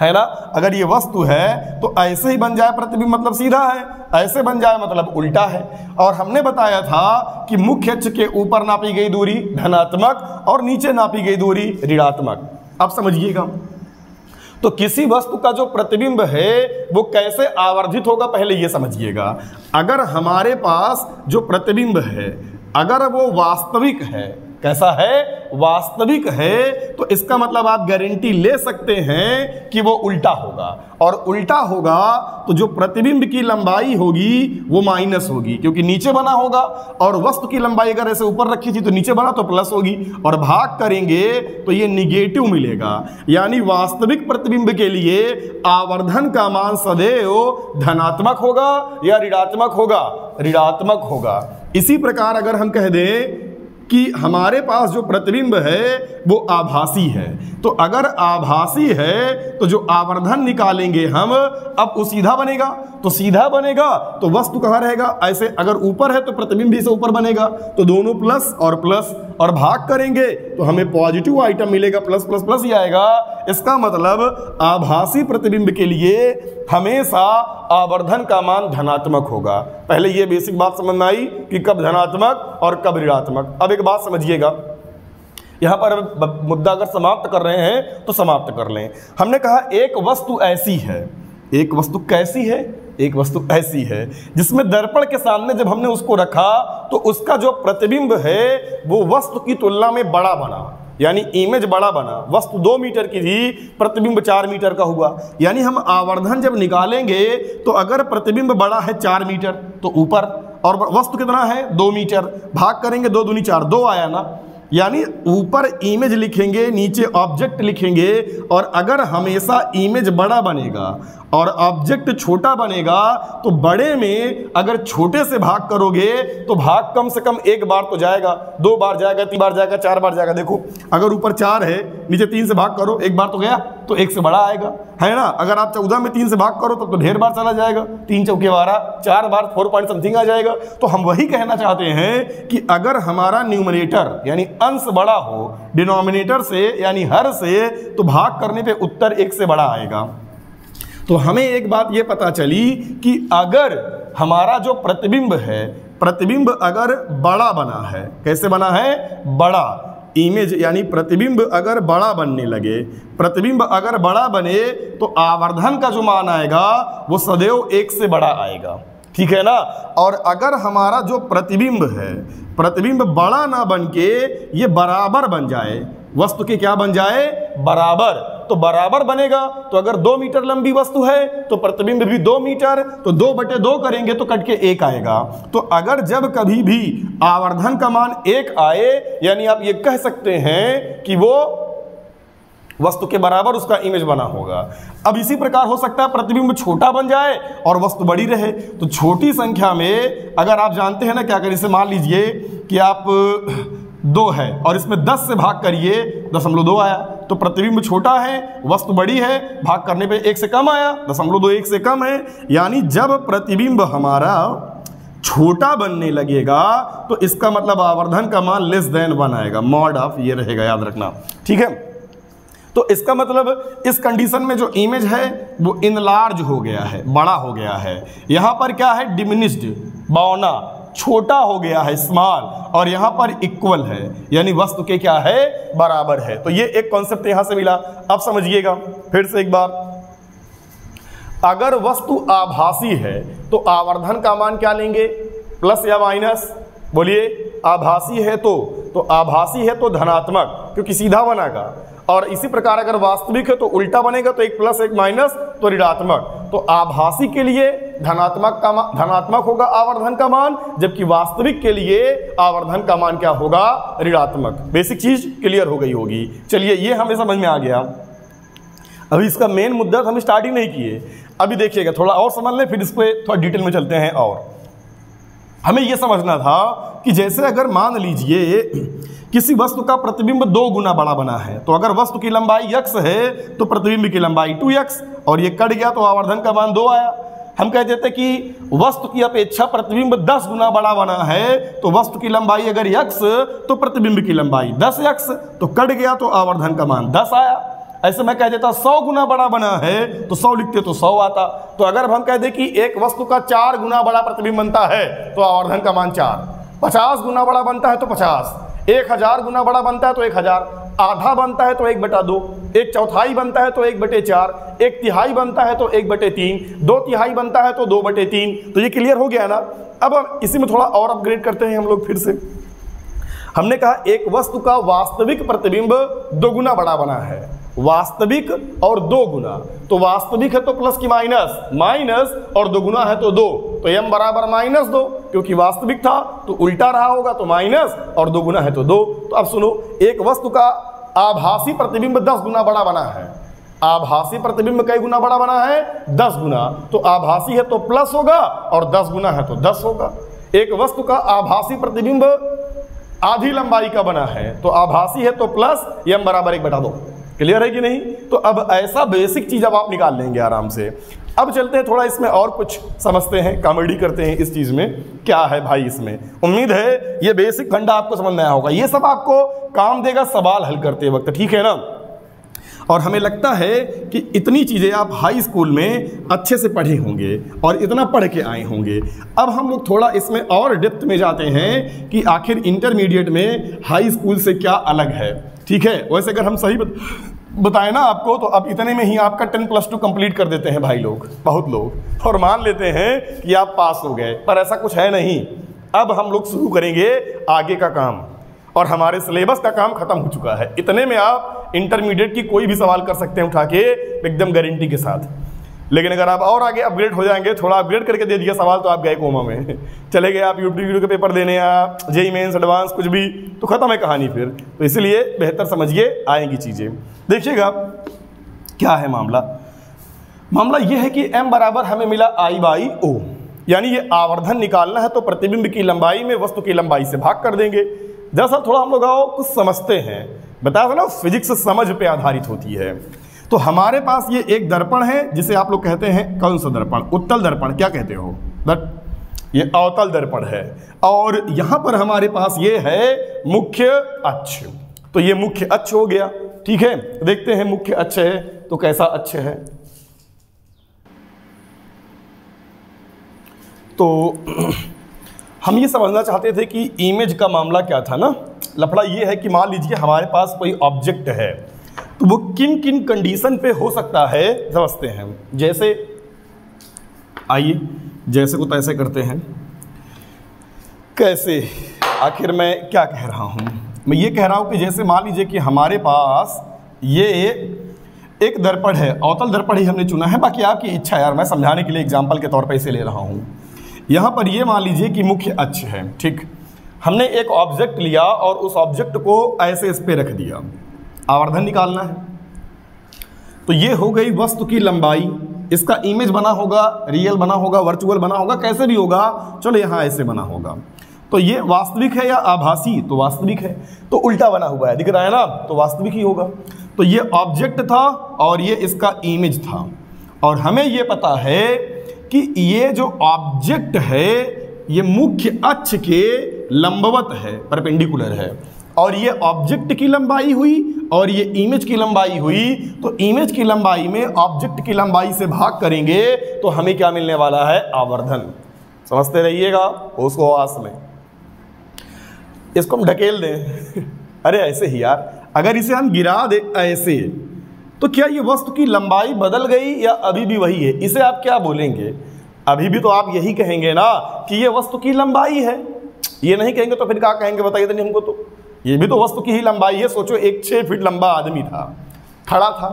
है ना? अगर ये वस्तु है तो ऐसे ही बन जाए प्रतिबिंब मतलब सीधा है। ऐसे बन जाए मतलब उल्टा है। और हमने बताया था कि मुख्य अक्ष के ऊपर नापी गई दूरी धनात्मक और नीचे नापी गई दूरी ऋणात्मक। अब समझिएगा। तो किसी वस्तु का जो प्रतिबिंब है, वो कैसे आवर्धित होगा, पहले ये समझिएगा। अगर हमारे पास जो प्रतिबिंब है, अगर वो वास्तविक है कैसा है? वास्तविक है। तो इसका मतलब आप गारंटी ले सकते हैं कि वो उल्टा होगा। और उल्टा होगा तो जो प्रतिबिंब की लंबाई होगी, वो माइनस होगी, क्योंकि नीचे बना होगा। और वस्तु की लंबाई अगर ऐसे ऊपर रखी थी तो नीचे बना तो प्लस होगी। और भाग करेंगे तो ये निगेटिव मिलेगा। यानी वास्तविक प्रतिबिंब के लिए आवर्धन का मान सदैव धनात्मक होगा या ऋणात्मक होगा? ऋणात्मक होगा। इसी प्रकार अगर हम कह दें कि हमारे पास जो प्रतिबिंब है, वो आभासी है। तो अगर आभासी है तो जो आवर्धन निकालेंगे हम, अब वो सीधा बनेगा। तो सीधा बनेगा तो वस्तु कहाँ रहेगा? ऐसे अगर ऊपर है तो प्रतिबिंब भी से ऊपर बनेगा। तो दोनों प्लस और प्लस और भाग करेंगे तो हमें पॉजिटिव आइटम मिलेगा प्लस प्लस प्लस ही आएगा। इसका मतलब आभासी प्रतिबिंब के लिए हमेशा आवर्धन का मान धनात्मक होगा। पहले यह बेसिक बात समझ में आई कि कब धनात्मक और कब ऋणात्मक। अब एक बात समझिएगा। यहाँ पर मुद्दा अगर समाप्त कर रहे हैं तो समाप्त कर लें। हमने कहा एक वस्तु ऐसी है। एक वस्तु कैसी है? एक वस्तु ऐसी है, जिसमें दर्पण के सामने जब हमने उसको रखा तो उसका जो प्रतिबिंब है, वो वस्तु की तुलना में बड़ा बना। यानी इमेज बड़ा बना। वस्तु दो मीटर की थी, प्रतिबिंब चार मीटर का हुआ। यानी हम आवर्धन जब निकालेंगे तो अगर प्रतिबिंब बड़ा है चार मीटर तो ऊपर। और वस्तु कितना है? दो मीटर। भाग करेंगे दो दूनी चार। दो आया ना? यानी ऊपर इमेज लिखेंगे, नीचे ऑब्जेक्ट लिखेंगे, और अगर हमेशा इमेज बड़ा बनेगा और ऑब्जेक्ट छोटा बनेगा तो बड़े में अगर छोटे से भाग करोगे तो भाग कम से कम एक बार तो जाएगा, दो बार जाएगा, तीन बार जाएगा, चार बार जाएगा। देखो, अगर ऊपर चार है, नीचे तीन से भाग करो, एक बार तो गया तो एक से बड़ा आएगा। है ना? अगर आप चौदह में तीन से भाग करो तब तो ढेर बार चला जाएगा। तीन चौके बारह, चार बार फोर पॉइंट समथिंग आ जाएगा। तो हम वही कहना चाहते हैं कि अगर हमारा न्यूमरेटर यानी अंश बड़ा हो डिनोमिनेटर से, यानी हर से तो भाग करने पे उत्तर एक से बड़ा आएगा। तो हमें एक बात ये पता चली कि अगर हमारा जो प्रतिबिंब है, प्रतिबिंब अगर बड़ा बना है, कैसे बना है? बड़ा। इमेज यानी प्रतिबिंब अगर बड़ा बनने लगे, प्रतिबिंब अगर बड़ा बने तो आवर्धन का जो मान आएगा, वो सदैव एक से बड़ा आएगा। ठीक है ना? और अगर हमारा जो प्रतिबिंब है, प्रतिबिंब बड़ा ना बन के ये बराबर बन जाए, वस्तु के क्या बन जाए? बराबर। तो बराबर बनेगा। तो अगर दो मीटर लंबी वस्तु है तो प्रतिबिंब भी दो मीटर तो दो बटे दो करेंगे तो कट के एक आएगा। तो अगर जब कभी भी आवर्धन का मान एक आए, यानी आप ये कह सकते हैं कि वो वस्तु के बराबर उसका इमेज बना होगा। अब इसी प्रकार हो सकता है प्रतिबिंब छोटा बन जाए और वस्तु बड़ी रहे। तो छोटी संख्या में अगर आप जानते हैं ना क्या करें, इसे मान लीजिए कि आप दो है और इसमें दस से भाग करिए, दशमलव दो आया। तो प्रतिबिंब छोटा है, वस्तु बड़ी है, भाग करने पे एक से कम आया, दशमलव दो एक से कम है। यानी जब प्रतिबिंब हमारा छोटा बनने लगेगा तो इसका मतलब आवर्धन का मान लेस देन वन आएगा। मॉड ऑफ़ ये रहेगा, याद रखना। ठीक है? तो इसका मतलब इस कंडीशन में जो इमेज है, वो इनलार्ज हो गया है, बड़ा हो गया है। यहाँ पर क्या है? डिमिनिस्ड बौना छोटा हो गया है स्मॉल और यहाँ पर इक्वल है, यानी वस्तु के क्या है? बराबर है। तो ये एक कॉन्सेप्ट यहाँ से मिला। अब समझिएगा, फिर से एक बार। अगर वस्तु आभासी है तो आवर्धन का मान क्या लेंगे? प्लस या माइनस? बोलिए, आभासी है तो तो आभासी है तो धनात्मक, क्योंकि सीधा बनेगा। और इसी प्रकार अगर वास्तविक है तो उल्टा बनेगा तो एक प्लस एक माइनस तो ऋणात्मक। तो आभासी के लिए धनात्मक का धनात्मक होगा आवर्धन का मान, जबकि वास्तविक के लिए आवर्धन का मान क्या होगा? ऋणात्मक। बेसिक चीज़ क्लियर हो गई होगी। चलिए, ये हमें समझ में आ गया। अभी इसका मेन मुद्दा तो हम स्टार्ट ही नहीं किए। अभी देखिएगा, थोड़ा और समझ लें, फिर इस पर थोड़ा डिटेल में चलते हैं और। हमें यह समझना था कि जैसे अगर मान लीजिए किसी वस्तु का प्रतिबिंब दो गुना बड़ा बना है तो अगर वस्तु की लंबाई यक्स है तो प्रतिबिंब की लंबाई टू यक्स और ये कट गया तो आवर्धन का मान दो आया। हम कह देते कि वस्तु की अपेक्षा प्रतिबिंब दस गुना बड़ा बना है तो वस्तु की लंबाई अगर यक्स तो प्रतिबिंब की लंबाई दस यक्स तो कट गया तो आवर्धन का मान दस आया। ऐसे मैं कह देता, सौ गुना बड़ा बना है तो सौ लिखते तो सौ आता। तो अगर हम कह दे कि एक वस्तु का चार गुना बड़ा प्रतिबिंब बनता है तो आवर्धन का मान चार। पचास गुना बड़ा बनता है तो पचास। एक हज़ार गुना बड़ा बनता है तो एक हज़ार। आधा बनता है तो एक बटा दो। एक चौथाई बनता है तो एक बटे चार। एक तिहाई बनता है तो एक बटे तीन। दो तिहाई बनता है तो दो बटे तीन। तो ये क्लियर हो गया ना? अब इसी में थोड़ा और अपग्रेड करते हैं हम लोग फिर से। हमने कहा, एक वस्तु का वास्तविक प्रतिबिंब दोगुना बड़ा बना है। वास्तविक और दो गुना। तो वास्तविक है तो प्लस की माइनस माइनस और दो गुना है तो दो। तो एम बराबर माइनस दो, क्योंकि वास्तविक था तो उल्टा रहा होगा तो माइनस और दो गुना है तो दो। तो अब सुनो, एक वस्तु का आभासी प्रतिबिंब दस गुना बड़ा बना है। आभासी प्रतिबिंब कई गुना बड़ा बना है? दस गुना। तो आभासी है तो प्लस होगा और दस गुना है तो दस होगा। एक वस्तु का आभासी प्रतिबिंब आधी लंबाई का बना है। तो आभासी है तो प्लस एम बराबर एक बटा दो। क्लियर है कि नहीं? तो अब ऐसा बेसिक चीज़ अब आप निकाल लेंगे आराम से। अब चलते हैं, थोड़ा इसमें और कुछ समझते हैं कॉमेडी करते हैं इस चीज़ में, क्या है भाई इसमें? उम्मीद है ये बेसिक फंडा आपको समझ में आया होगा। ये सब आपको काम देगा सवाल हल करते वक्त, ठीक है ना? और हमें लगता है कि इतनी चीज़ें आप हाई स्कूल में अच्छे से पढ़े होंगे और इतना पढ़ के आए होंगे। अब हम लोग थोड़ा इसमें और डेप्थ में जाते हैं कि आखिर इंटरमीडिएट में हाई स्कूल से क्या अलग है। ठीक है? वैसे अगर हम सही बत... बताएँ ना आपको तो अब इतने में ही आपका टेन प्लस टू कंप्लीट कर देते हैं भाई लोग, बहुत लोग। और मान लेते हैं कि आप पास हो गए, पर ऐसा कुछ है नहीं। अब हम लोग शुरू करेंगे आगे का काम। और हमारे सिलेबस का काम खत्म हो चुका है। इतने में आप इंटरमीडिएट की कोई भी सवाल कर सकते हैं उठा के, एकदम गारंटी के साथ। लेकिन अगर आप और आगे अपग्रेड हो जाएँगे, थोड़ा अपग्रेड करके दे दिया सवाल तो आप गए कोमा में। चले गए आप यूट्यूब वीडियो के पेपर देने या जेई मेन्स एडवांस कुछ भी तो ख़त्म है कहानी फिर। तो इसलिए बेहतर समझिए, आएँगी चीज़ें। देखिएगा, क्या है मामला? मामला यह है कि एम बराबर हमें मिला आई बाई ओ यानी ये आवर्धन निकालना है तो प्रतिबिंब की लंबाई में वस्तु की लंबाई से भाग कर देंगे। दरअसल थोड़ा हम लोग आओ, कुछ समझते हैं। बताया था ना फिजिक्स समझ पे आधारित होती है। तो हमारे पास ये एक दर्पण है, जिसे आप लोग कहते हैं कौन सा दर्पण, उत्तल दर्पण। क्या कहते हो? दट ये अवतल दर्पण है। और यहाँ पर हमारे पास ये है मुख्य अक्ष। तो ये मुख्य अक्ष हो गया, ठीक है? देखते हैं मुख्य अक्ष है तो कैसा अक्ष है। तो हम ये समझना चाहते थे कि इमेज का मामला क्या था ना? लफड़ा ये है कि मान लीजिए हमारे पास कोई ऑब्जेक्ट है। तो वो किन किन कंडीशन पे हो सकता है? समझते हैं। जैसे, आइए, जैसे को तैसे करते हैं। कैसे? आखिर मैं क्या कह रहा हूँ? मैं ये कह रहा हूँ कि जैसे मान लीजिए कि हमारे पास ये एक दर्पण है, अवतल दर्पण ही हमने चुना है। बाकी आपकी इच्छा यार, मैं समझाने के लिए एग्ज़ाम्पल के तौर पर इसे ले रहा हूँ। यहाँ पर ये मान लीजिए कि मुख्य अक्ष है, ठीक? हमने एक ऑब्जेक्ट लिया और उस ऑब्जेक्ट को ऐसे इस पर रख दिया। आवर्धन निकालना है। तो ये हो गई वस्तु की लंबाई। इसका इमेज बना होगा रियल बना होगा वर्चुअल बना होगा, कैसे भी होगा, चलो यहाँ ऐसे बना होगा। तो ये वास्तविक है या आभासी? तो वास्तविक है। तो उल्टा बना हुआ है। दिख रहा है ना? तो वास्तविक ही होगा। तो ये ऑब्जेक्ट था और ये इसका इमेज था। और हमें ये पता है कि ये जो ऑब्जेक्ट है, ये मुख्य अक्ष के लंबवत है परपेंडिकुलर है। और ये ऑब्जेक्ट की लंबाई हुई और ये इमेज की लंबाई हुई तो इमेज की लंबाई में ऑब्जेक्ट की लंबाई से भाग करेंगे तो हमें क्या मिलने वाला है? आवर्धन। समझते रहिएगा उसको आस में। इसको हम ढकेल दें। अरे, ऐसे ही यार। अगर इसे हम गिरा दे ऐसे तो क्या ये वस्तु की लंबाई बदल गई या अभी भी वही है? इसे आप क्या बोलेंगे? अभी भी तो आप यही कहेंगे ना कि ये वस्तु की लंबाई है। ये नहीं कहेंगे तो फिर क्या कहेंगे? बताइए तो नहीं हमको तो। ये भी तो वस्तु की ही लंबाई है। सोचो, एक छः फीट लंबा आदमी था, खड़ा था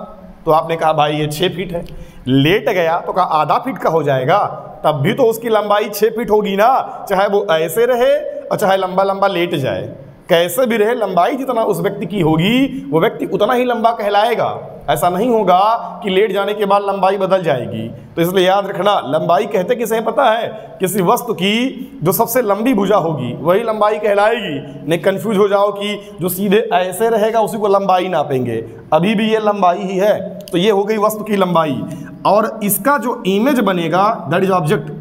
तो आपने कहा, भाई, ये छः फीट है। लेट गया तो कहा, आधा फीट का हो जाएगा। तब भी तो उसकी लंबाई छः फीट होगी ना, चाहे वो ऐसे रहे और चाहे लंबा लंबा लेट जाए। कैसे भी रहे, लंबाई जितना उस व्यक्ति की होगी, वो व्यक्ति उतना ही लंबा कहलाएगा। ऐसा नहीं होगा कि लेट जाने के बाद लंबाई बदल जाएगी। तो इसलिए याद रखना, लंबाई कहते किसे पता है? किसी वस्तु की जो सबसे लंबी भुजा होगी, वही लंबाई कहलाएगी। नहीं कंफ्यूज हो जाओ कि जो सीधे ऐसे रहेगा, उसी को लंबाई नापेंगे। अभी भी ये लंबाई ही है तो ये हो गई वस्तु की लंबाई। और इसका जो इमेज बनेगा दैट इज़ ऑब्जेक्ट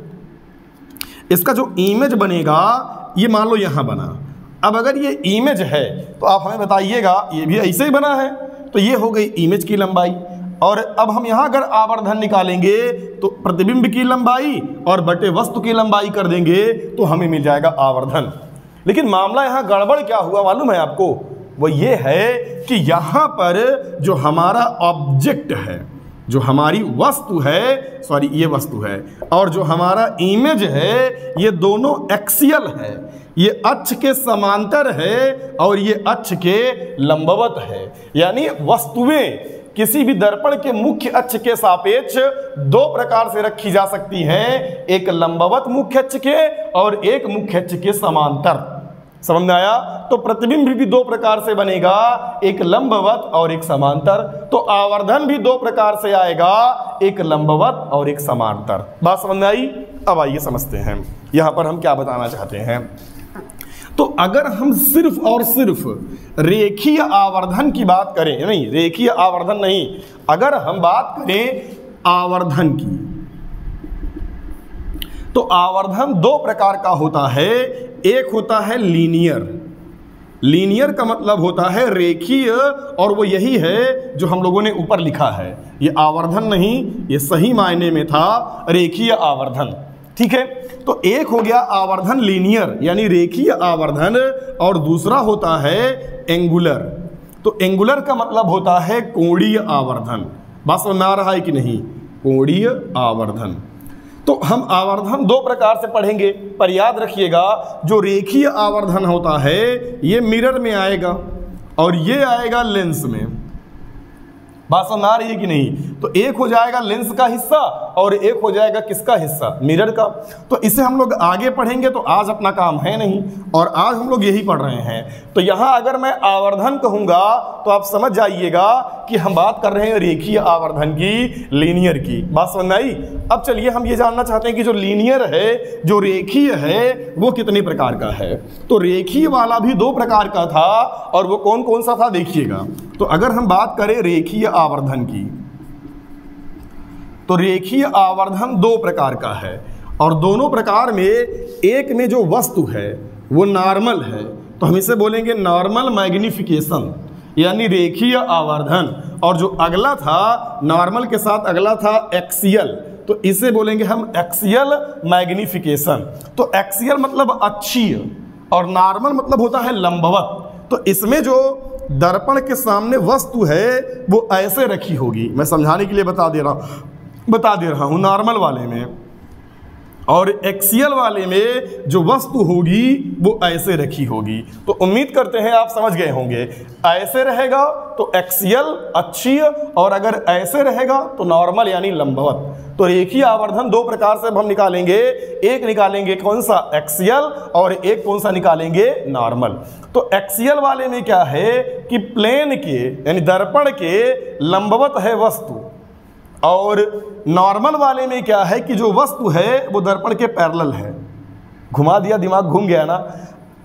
इसका जो इमेज बनेगा, ये मान लो यहाँ बना। अब अगर ये इमेज है तो आप हमें बताइएगा, ये भी ऐसे ही बना है। तो ये हो गई इमेज की लंबाई। और अब हम यहाँ अगर आवर्धन निकालेंगे तो प्रतिबिंब की लंबाई और बटे वस्तु की लंबाई कर देंगे तो हमें मिल जाएगा आवर्धन। लेकिन मामला यहाँ गड़बड़ क्या हुआ मालूम है आपको? वो ये है कि यहाँ पर जो हमारा ऑब्जेक्ट है, जो हमारी वस्तु है सॉरी ये वस्तु है, और जो हमारा इमेज है, ये दोनों एक्सियल है। ये अक्ष के समांतर है और ये अक्ष के लंबवत है। यानी वस्तुएँ किसी भी दर्पण के मुख्य अक्ष के सापेक्ष दो प्रकार से रखी जा सकती हैं, एक लंबवत मुख्य अक्ष के और एक मुख्य अक्ष के समांतर। समझ में आया? तो प्रतिबिंब भी दो प्रकार से बनेगा, एक लंबवत और एक समांतर। तो आवर्धन भी दो प्रकार से आएगा, एक लंबवत और एक समांतर। बात समझ में आई? अब आइए समझते हैं। यहाँ पर हम क्या बताना चाहते हैं? तो अगर हम सिर्फ़ और सिर्फ़ रेखीय आवर्धन की बात करें, नहीं, रेखीय आवर्धन नहीं, अगर हम बात करें आवर्धन की तो आवर्धन दो प्रकार का होता है। एक होता है लीनियर। लीनियर का मतलब होता है रेखीय, और वो यही है जो हम लोगों ने ऊपर लिखा है। ये आवर्धन नहीं, ये सही मायने में था, रेखीय आवर्धन। ठीक है? तो एक हो गया आवर्धन लीनियर यानी रेखीय आवर्धन, और दूसरा होता है एंगुलर तो एंगुलर का मतलब होता है कोणीय आवर्धन। बात समझ में आ रहा है कि नहीं? कोणीय आवर्धन। तो हम आवर्धन दो प्रकार से पढ़ेंगे, पर याद रखिएगा, जो रेखीय आवर्धन होता है, ये मिरर में आएगा, और ये आएगा लेंस में। बात समझ आ रही है कि नहीं? तो एक हो जाएगा लेंस का हिस्सा और एक हो जाएगा किसका हिस्सा? मिरर का। तो इसे हम लोग आगे पढ़ेंगे तो आज अपना काम है नहीं और आज हम लोग यही पढ़ रहे हैं। तो यहाँ अगर मैं आवर्धन कहूँगा तो आप समझ जाइएगा कि हम बात कर रहे हैं रेखीय आवर्धन की लीनियर की। बात समझ आई? अब चलिए हम ये जानना चाहते हैं कि जो लीनियर है, जो रेखीय है, वो कितने प्रकार का है? तो रेखीय वाला भी दो प्रकार का था और वो कौन कौन सा था, देखिएगा। तो अगर हम बात करें रेखीय आवर्धन की। तो रेखीय आवर्धन दो प्रकार का है और दोनों प्रकार में एक में जो वस्तु है, वो नॉर्मल है। तो हम इसे बोलेंगे नॉर्मल मैग्निफिकेशन यानी रेखीय आवर्धन। और जो अगला था नॉर्मल के साथ अगला था एक्सियल तो इसे बोलेंगे हम एक्सियल मैग्निफिकेशन तो एक्सियल मतलब अच्छी और नॉर्मल मतलब होता है लंबवत। तो इसमें जो दर्पण के सामने वस्तु है, वो ऐसे रखी होगी। मैं समझाने के लिए बता दे रहा हूँ, बता दे रहा हूँ, नॉर्मल वाले में। और एक्सियल वाले में जो वस्तु होगी, वो ऐसे रखी होगी। तो उम्मीद करते हैं आप समझ गए होंगे। ऐसे रहेगा तो एक्सियल अच्छी और अगर ऐसे रहेगा तो नॉर्मल यानी लंबवत। तो रेखीय आवर्धन दो प्रकार से हम निकालेंगे। एक निकालेंगे कौन सा? एक्सियल, और एक कौन सा निकालेंगे? नॉर्मल। तो एक्सियल वाले में क्या है कि प्लेन के, यानी दर्पण के लंबवत है वस्तु। और नॉर्मल वाले में क्या है कि जो वस्तु है, वो दर्पण के पैरल है। घुमा दिया, दिमाग घूम गया ना?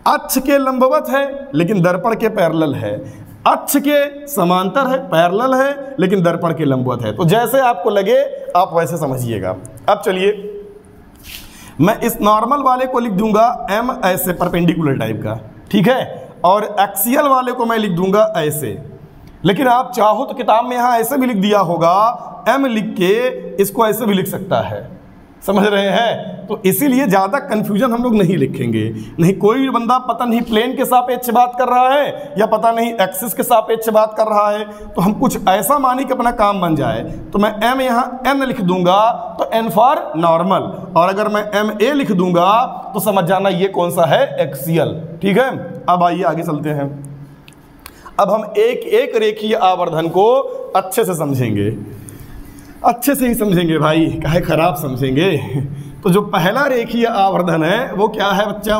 अक्ष के लंबवत है, लेकिन दर्पण के पैरल है। अक्ष के समांतर है पैरल है, लेकिन दर्पण के लंबवत है। तो जैसे आपको लगे, आप वैसे समझिएगा। अब चलिए, मैं इस नॉर्मल वाले को लिख दूँगा एम ऐसे परपेंडिकुलर टाइप का। ठीक है? और एक्सियल वाले को मैं लिख दूँगा ऐसे। लेकिन आप चाहो तो किताब में यहाँ ऐसे भी लिख दिया होगा एम लिख के इसको ऐसे भी लिख सकता है। समझ रहे हैं? तो इसीलिए ज़्यादा कंफ्यूजन हम लोग नहीं लिखेंगे। नहीं, कोई बंदा पता नहीं प्लेन के सापेक्ष बात कर रहा है, या पता नहीं एक्सिस के सापेक्ष बात कर रहा है। तो हम कुछ ऐसा मानी कि अपना काम बन जाए। तो मैं एम यहाँ एन लिख दूँगा तो एन फॉर नॉर्मल और अगर मैं एम ए लिख दूँगा तो समझ जाना ये कौन सा है एक्सियल ठीक है? अब आइए, आगे चलते हैं। अब हम एक एक रेखीय आवर्धन को अच्छे से समझेंगे। अच्छे से ही समझेंगे भाई, कहे खराब समझेंगे। तो जो पहला रेखीय आवर्धन है, वो क्या है बच्चा?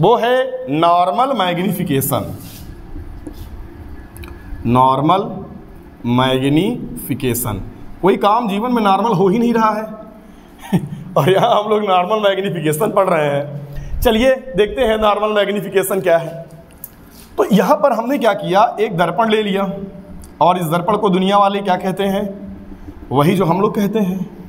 वो है नॉर्मल मैग्निफिकेशन नॉर्मल मैग्निफिकेशन कोई काम जीवन में नॉर्मल हो ही नहीं रहा है। और यहाँ हम लोग नॉर्मल मैग्निफिकेशन पढ़ रहे हैं। चलिए देखते हैं नॉर्मल मैग्निफिकेशन क्या है। तो यहाँ पर हमने क्या किया? एक दर्पण ले लिया। और इस दर्पण को दुनिया वाले क्या कहते हैं? वही जो हम लोग कहते हैं।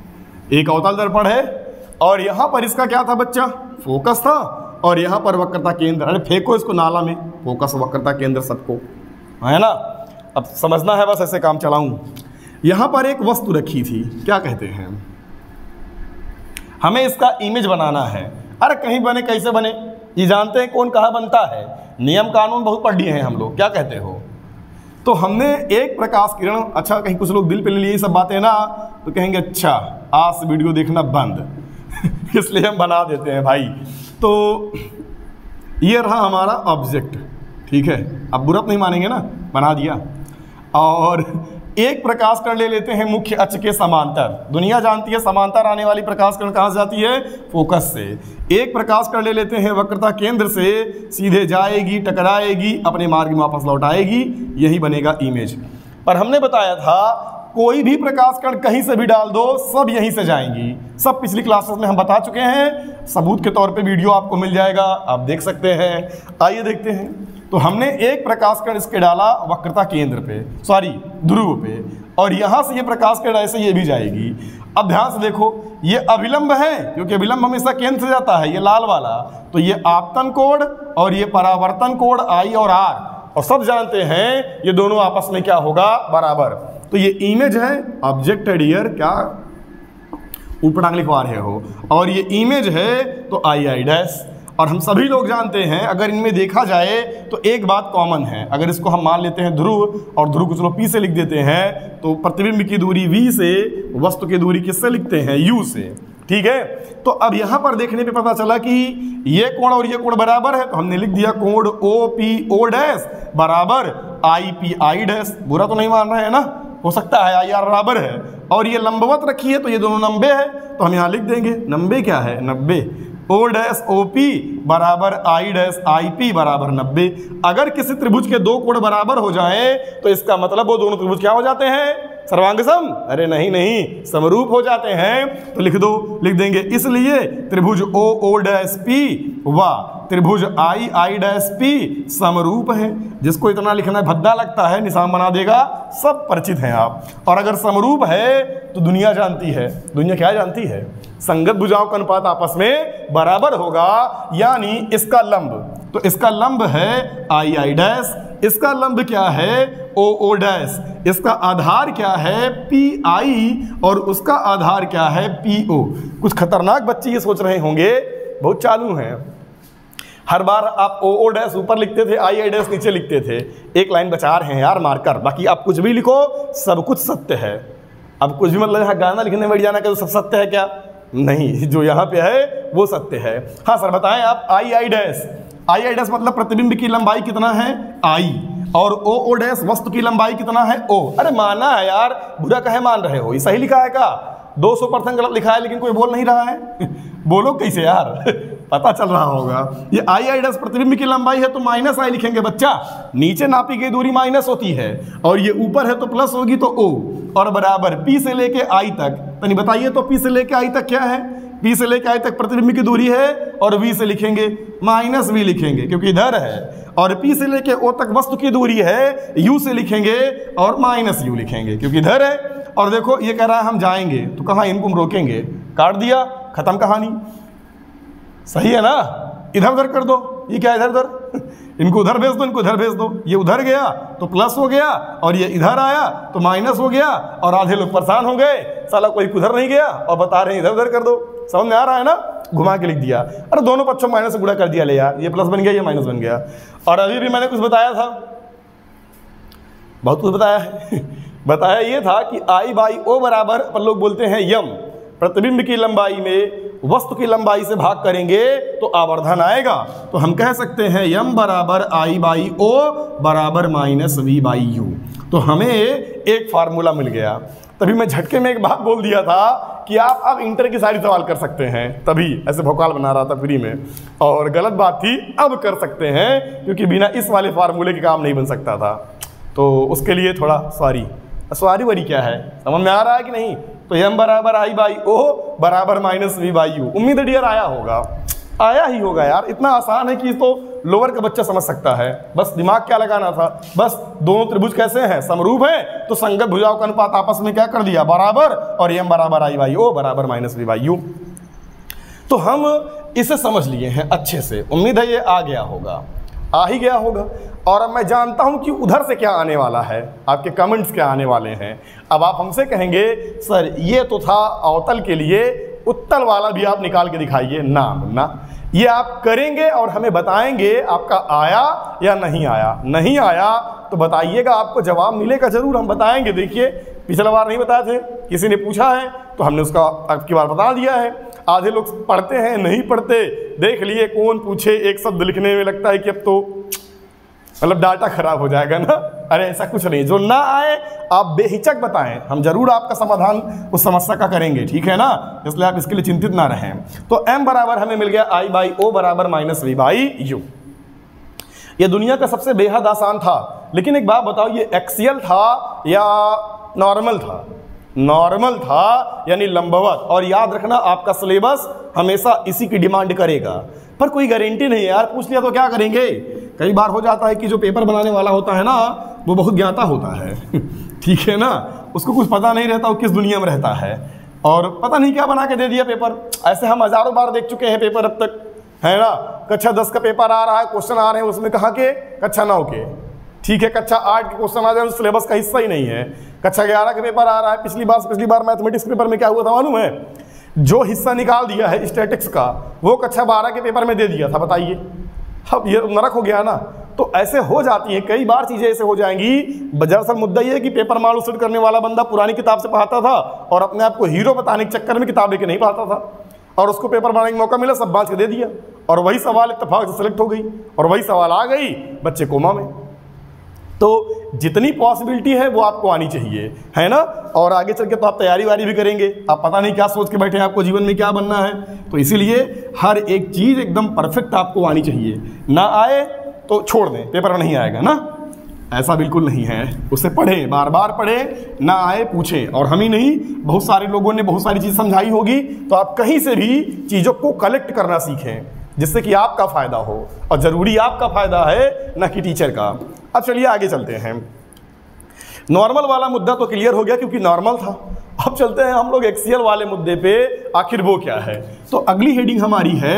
एक अवतल दर्पण है। और यहाँ पर इसका क्या था बच्चा? फोकस था। और यहाँ पर वक्रता केंद्र। अरे फेंको इसको नाला में। फोकस, वक्रता केंद्र सबको। है ना? अब समझना है बस, ऐसे काम चलाऊं। यहाँ पर एक वस्तु रखी थी। क्या कहते हैं? हमें इसका इमेज बनाना है। अरे कहीं बने, कैसे बने? ये जानते हैं कौन कहाँ बनता है? नियम कानून बहुत पढ़ लिए हैं हम लोग, क्या कहते हो? तो हमने एक प्रकाश किरण अच्छा कहीं कुछ लोग दिल पे ले लिए सब बातें ना तो कहेंगे अच्छा आज वीडियो देखना बंद। इसलिए हम बना देते हैं भाई। तो ये रहा हमारा ऑब्जेक्ट, ठीक है? अब बुरा नहीं मानेंगे ना? बना दिया। और एक प्रकाश कण ले लेते हैं मुख्य अक्ष के समांतर। दुनिया जानती है समांतर आने वाली प्रकाश कण कहाँ से जाती है? फोकस से। एक प्रकाश कण ले लेते हैं वक्रता केंद्र से। सीधे जाएगी, टकराएगी, अपने मार्ग में वापस लौट आएगी। यही बनेगा इमेज पर हमने बताया था कोई भी प्रकाश कण कहीं से भी डाल दो, सब यहीं से जाएँगी। सब पिछली क्लासेस में हम बता चुके हैं। सबूत के तौर पे वीडियो आपको मिल जाएगा, आप देख सकते हैं। आइए देखते हैं। तो हमने एक प्रकाश कण इसके डाला वक्रता केंद्र पे सॉरी ध्रुव पे। और यहाँ से ये प्रकाश कण ऐसे ये भी जाएगी। अब ध्यान से देखो, ये अभिलंब है, क्योंकि अभिलंब हमेशा केंद्र से जाता है, ये लाल वाला। तो ये आपतन कोड और ये परावर्तन कोड आई और आर। और सब जानते हैं, ये दोनों आपस में क्या होगा? बराबर। तो ये इमेज है ऑब्जेक्ट एडियर क्या? ऊपर लिखवा रहे हो। और ये इमेज है तो आई आई डैश और हम सभी लोग जानते हैं, अगर इनमें देखा जाए तो एक बात कॉमन है। अगर इसको हम मान लेते हैं ध्रुव, और ध्रुव को चलो पी से लिख देते हैं तो प्रतिबिंब की दूरी वी से, वस्तु की दूरी किससे लिखते हैं? यू से। ठीक है? तो अब यहाँ पर देखने पे पता चला कि ये कोण और ये कोण बराबर है तो हमने लिख दिया कोण ओ पी ओ डैश बराबर आई पी आई डैश बुरा तो नहीं मान रहे हैं ना? हो सकता है आई आर बराबर है। और ये लंबवत रखी है तो ये दोनों नब्बे है तो हम यहाँ लिख देंगे। नब्बे क्या है? नब्बे। ओ डैस ओ पी बराबर आई डैस आई पी बराबर नब्बे। अगर किसी त्रिभुज के दो कोण बराबर हो जाए तो इसका मतलब वो दोनों त्रिभुज क्या हो जाते हैं? सर्वांग सम अरे नहीं नहीं, समरूप हो जाते हैं तो लिख दो, लिख देंगे। इसलिए त्रिभुज ओ ओ, डैश, पी, व, त्रिभुज आई आई, डैश, पी, समरूप है। जिसको इतना लिखना भद्दा लगता है, निशान बना देगा, सब परिचित हैं आप। और अगर समरूप है तो दुनिया जानती है। दुनिया क्या जानती है? संगत भुजाओं का अनुपात आपस में बराबर होगा, यानी इसका लंब। तो इसका लंब है आई आई, डैश इसका लंब क्या है? ओ ओ डैश इसका आधार क्या है? पी आई और उसका आधार क्या है? पी ओ कुछ खतरनाक बच्चे ये सोच रहे होंगे, बहुत चालू हैं। हर बार आप ओ ओ डैश ऊपर लिखते थे आई आई डैश नीचे लिखते थे। एक लाइन बचा रहे हैं यार मारकर। बाकी आप कुछ भी लिखो, सब कुछ सत्य है। अब कुछ भी मतलब यहाँ गाना लिखने बैठ जाना क्या तो सब सत्य है क्या? नहीं, जो यहाँ पे है, वो सत्य है। हाँ सर, बताएँ आप आई I dash I I dash मतलब प्रतिबिंब की लंबाई कितना है? आई और ओ ओ डैश वस्तु की लंबाई कितना है? ओ अरे माना है यार, बुरा कहे मान रहे हो। ये सही लिखा है क्या? 200 परसेंट गलत लिखा है, लेकिन कोई बोल नहीं रहा है। बोलो कैसे यार? पता चल रहा होगा। ये आई आई डस प्रतिबिंब की लंबाई है तो माइनस आई लिखेंगे बच्चा। नीचे नापी गई दूरी माइनस होती है। और ये ऊपर है तो प्लस होगी तो ओ और बराबर पी से लेके आई तक बताइए तो पी से लेके आई तक क्या है? पी से लेके आई तक प्रतिबिंब की दूरी है और वी से लिखेंगे माइनस वी लिखेंगे, क्योंकि इधर है। और पी से लेके ओ तक वस्तु की दूरी है, यू से लिखेंगे और माइनस यू लिखेंगे, क्योंकि इधर है। और देखो, ये कह रहा है हम जाएँगे तो कहाँ इनको हम रोकेंगे? काट दिया, खत्म कहानी। सही है ना? इधर उधर कर दो, ये क्या इधर उधर? इनको उधर भेज दो, इनको इधर भेज दो। ये उधर गया तो प्लस हो गया, और ये इधर आया तो माइनस हो गया, और आधे लोग परेशान हो गए, साला कोई उधर नहीं गया, और बता रहे हैं इधर उधर कर दो। समझ में आ रहा है ना? घुमा के लिख दिया। अरे दोनों पक्षों माइनस से गुड़ा कर दिया ले यार। ये प्लस बन गया, ये माइनस बन गया। और अभी भी मैंने कुछ बताया था। बहुत कुछ बताया है। बताया ये था कि आई बाई ओ बराबर पर लोग बोलते हैं यम। प्रतिबिंब की लंबाई में वस्तु की लंबाई से भाग करेंगे तो आवर्धन आएगा। तो हम कह सकते हैं यम बराबर आई बाई ओ बराबर माइनस वी बाई यू तो हमें एक फार्मूला मिल गया। तभी मैं झटके में एक बात बोल दिया था कि आप अब इंटर की सारी सवाल कर सकते हैं। तभी, ऐसे भोकाल बना रहा था फ्री में। और गलत बात थी, अब कर सकते हैं, क्योंकि बिना इस वाले फार्मूले के काम नहीं बन सकता था। तो उसके लिए थोड़ा सॉरी। सॉरी वरी क्या है? समझ में आ रहा है कि नहीं? तो एम बराबर आई बाई ओ बराबर माइनस वी बाई यू उम्मीद डियर आया होगा। आया ही होगा यार। इतना आसान है कि तो लोअर का बच्चा समझ सकता है। बस दिमाग क्या लगाना था? बस दोनों त्रिभुज कैसे हैं? समरूप है? तो संगत भुजाओं का अनुपात आपस में क्या कर दिया? बराबर। और एम बराबर आई बाई ओ बराबर माइनस वी बाई यू तो हम इसे समझ लिए हैं अच्छे से। उम्मीद है ये आ गया होगा। आ ही गया होगा। और अब मैं जानता हूँ कि उधर से क्या आने वाला है। आपके कमेंट्स क्या आने वाले हैं? अब आप हमसे कहेंगे, सर, ये तो था अवतल के लिए उत्तल वाला भी आप निकाल के दिखाइए। ना ना। ये आप करेंगे और हमें बताएँगे आपका आया या नहीं आया। नहीं आया तो बताइएगा, आपको जवाब मिलेगा ज़रूर। हम बताएँगे। देखिए, पिछला बार नहीं बताए थे, किसी ने पूछा है तो हमने उसका अब की बार बता दिया है। आधे लोग पढ़ते हैं, नहीं पढ़ते। देख लिए, कौन पूछे एक शब्द लिखने में लगता है कि अब तो मतलब डाटा खराब हो जाएगा ना? अरे ऐसा कुछ नहीं। जो ना आए, आप बेहिचक बताएँ। हम ज़रूर आपका समाधान उस समस्या का करेंगे, ठीक है ना? इसलिए आप इसके लिए चिंतित ना रहें। तो m बराबर हमें मिल गया i बाई ओ बराबर माइनस वी बाई यू ये दुनिया का सबसे बेहद आसान था। लेकिन एक बात बताओ, ये एक्सियल था या नॉर्मल था? नॉर्मल था, यानी लंबवत। और याद रखना, आपका सिलेबस हमेशा इसी की डिमांड करेगा। पर कोई गारंटी नहीं यार, पूछ लिया तो क्या करेंगे? कई बार हो जाता है कि जो पेपर बनाने वाला होता है ना, वो बहुत ज्ञाता होता है। ठीक है ना? उसको कुछ पता नहीं रहता, वो किस दुनिया में रहता है। और पता नहीं क्या बना के दे दिया पेपर। ऐसे हम हज़ारों बार देख चुके हैं पेपर अब तक। है ना? कक्षा दस का पेपर आ रहा है क्वेश्चन आ रहे हैं उसमें कहाँ के? कक्षा नौ के। ठीक है, कक्षा आठ के क्वेश्चन आ जाए सिलेबस का हिस्सा ही नहीं है। कक्षा ग्यारह का पेपर आ रहा है। पिछली बार पिछली बार मैथमेटिक्स पेपर में क्या हुआ था मालूम है? जो हिस्सा निकाल दिया है स्टैटिक्स का, वो कक्षा बारह के पेपर में दे दिया था, बताइए। अब ये नरक हो गया ना। तो ऐसे हो जाती है, कई बार चीज़ें ऐसे हो जाएँगी। दरअसल मुद्दा ये है कि पेपर मालूम करने वाला बंदा पुरानी किताब से पढ़ाता था और अपने आप को हीरो बताने के चक्कर में किताब लेके नहीं पढ़ाता था। और उसको पेपर बनाने का मौका मिला, सब बांच के दे दिया। और वही सवाल इतफाक से सेलेक्ट हो गई। और वही सवाल आ गई बच्चे कोमा में। तो जितनी पॉसिबिलिटी है वो आपको आनी चाहिए, है ना? और आगे चल के तो आप तैयारी वारी भी करेंगे। आप पता नहीं क्या सोच के बैठे हैं, आपको जीवन में क्या बनना है। तो इसीलिए हर एक चीज़ एकदम परफेक्ट आपको आनी चाहिए। ना आए तो छोड़ दें पेपर में नहीं आएगा, ना? ऐसा बिल्कुल नहीं है। उसे पढ़ें बार बार पढ़ें, ना आए, पूछें। और हम ही नहीं, बहुत सारे लोगों ने बहुत सारी चीज़ समझाई होगी तो आप कहीं से भी चीज़ों को कलेक्ट करना सीखें, जिससे कि आपका फ़ायदा हो। और ज़रूरी आपका फ़ायदा है, ना कि टीचर का। अब चलिए आगे चलते हैं। नॉर्मल वाला मुद्दा तो क्लियर हो गया क्योंकि नॉर्मल था। अब चलते हैं हम लोग एक्सीएल वाले मुद्दे पे, आखिर वो क्या है? तो अगली हेडिंग हमारी है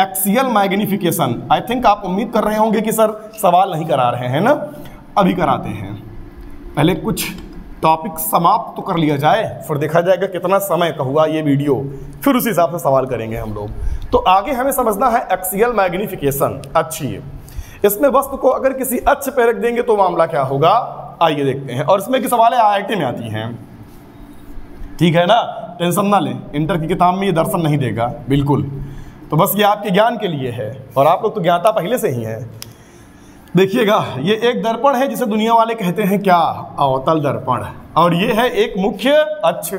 एक्सीएल मैग्निफिकेशन आई थिंक आप उम्मीद कर रहे होंगे कि सर सवाल नहीं करा रहे हैं ना? अभी कराते हैं। पहले कुछ टॉपिक समाप्त तो कर लिया जाए, फिर देखा जाएगा कितना समय का हुआ ये वीडियो फिर उस हिसाब से सवाल करेंगे हम लोग। तो आगे हमें समझना है एक्सीएल मैग्निफिकेशन अच्छी है। इसमें वस्तु को अगर किसी अच्छे पे रख देंगे तो मामला क्या होगा? आइए देखते हैं। और इसमें की सवाल आई में आती हैं। ठीक है ना? टेंशन ना लें। इंटर की किताब में ये दर्शन नहीं देगा। बिल्कुल। तो बस ये आपके ज्ञान के लिए है। और आप लोग तो ज्ञाता पहले से ही हैं। देखिएगा, ये एक दर्पण है जिसे दुनिया वाले कहते हैं क्या? अवतल दर्पण। और ये है एक मुख्य अक्ष।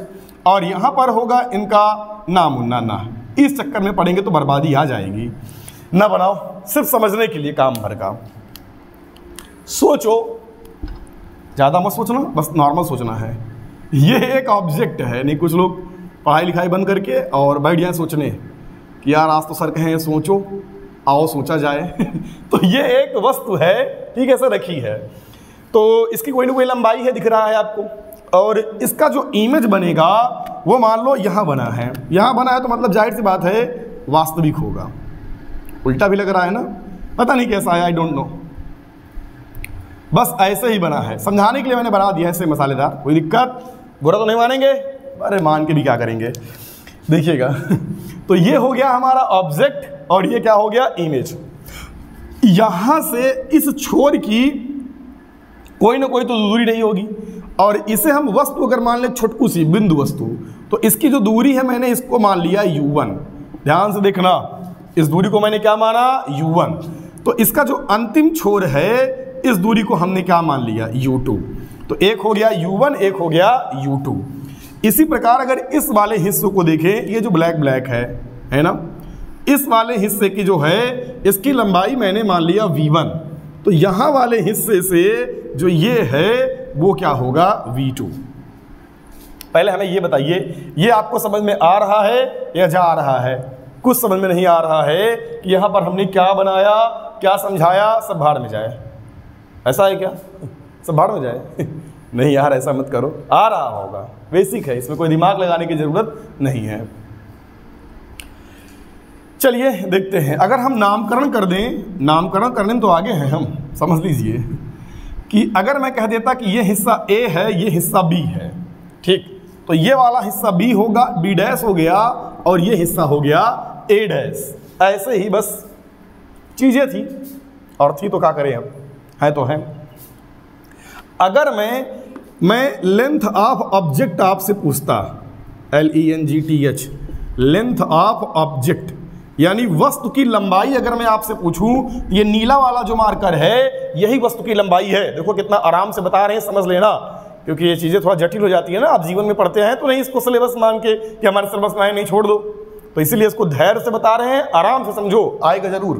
और यहाँ पर होगा इनका नाम उन्ना ना इस चक्कर में पढ़ेंगे तो बर्बादी आ जाएगी। ना बनाओ। सिर्फ़ समझने के लिए काम भर का सोचो। ज़्यादा मत सोचना, बस नॉर्मल सोचना है। ये एक ऑब्जेक्ट है, नहीं, कुछ लोग पढ़ाई लिखाई बंद करके और बैठ जाए सोचने कि यार आज तो सर कहें, सोचो, आओ, सोचा जाए। तो ये एक वस्तु है, ठीक है सर रखी है। तो इसकी कोई ना कोई लंबाई है, दिख रहा है आपको। और इसका जो इमेज बनेगा, वो मान लो यहाँ बना है। यहाँ बना है तो मतलब ज़ाहिर सी बात है, वास्तविक होगा। उल्टा भी लग रहा है ना? पता नहीं कैसा है आई डोंट नो बस ऐसे ही बना है। समझाने के लिए मैंने बना दिया ऐसे मसालेदार। कोई दिक्कत? बुरा तो नहीं मानेंगे? अरे मान के भी क्या करेंगे? देखिएगा। तो ये हो गया हमारा ऑब्जेक्ट और ये क्या हो गया? इमेज यहाँ से इस छोर की कोई ना कोई तो दूरी नहीं होगी। और इसे हम वस्तु अगर मान लें, छोटकू सी, बिंदु वस्तु तो इसकी जो दूरी है, मैंने इसको मान लिया u1 ध्यान से देखना। इस दूरी को मैंने क्या माना? U1 तो इसका जो अंतिम छोर है, इस दूरी को हमने क्या मान लिया? U2 तो एक हो गया u1 एक हो गया u2 इसी प्रकार अगर इस वाले हिस्सों को देखें, ये जो ब्लैक ब्लैक है है ना? इस वाले हिस्से की जो है, इसकी लंबाई मैंने मान लिया v1 तो यहाँ वाले हिस्से से जो ये है, वो क्या होगा? V2 पहले हमें ये बताइए, ये आपको समझ में आ रहा है या जा रहा है? कुछ समझ में नहीं आ रहा है कि यहाँ पर हमने क्या बनाया, क्या समझाया, सब भाड़ में जाए। ऐसा है क्या? सब भाड़ में जाए? नहीं यार, ऐसा मत करो। आ रहा होगा। बेसिक है, इसमें कोई दिमाग लगाने की ज़रूरत नहीं है। चलिए, देखते हैं। अगर हम नामकरण कर दें, नामकरण करने में तो आगे हैं हम। समझ लीजिए कि अगर मैं कह देता कि ये हिस्सा ए है, ये हिस्सा बी है, ठीक? तो ये वाला हिस्सा बी होगा बी डैश हो गया और ये हिस्सा हो गया ए डैश ऐसे ही बस चीज़ें थी। और थी तो क्या करें हम? है तो हैं। अगर मैं मैं लेंथ ऑफ़ ऑब्जेक्ट आपसे पूछता L E N G T H length of object यानी वस्तु की लंबाई अगर मैं आपसे पूछूँ ये नीला वाला जो मार्कर है, यही वस्तु की लंबाई है। देखो कितना आराम से बता रहे हैं, समझ लेना। क्योंकि ये चीज़ें थोड़ा जटिल हो जाती है ना, आप जीवन में पढ़ते हैं तो नहीं इसको सिलेबस मान के कि हमारे सिलेबस में नहीं छोड़ दो। तो इसीलिए इसको धैर्य से बता रहे हैं, आराम से समझो, आएगा ज़रूर।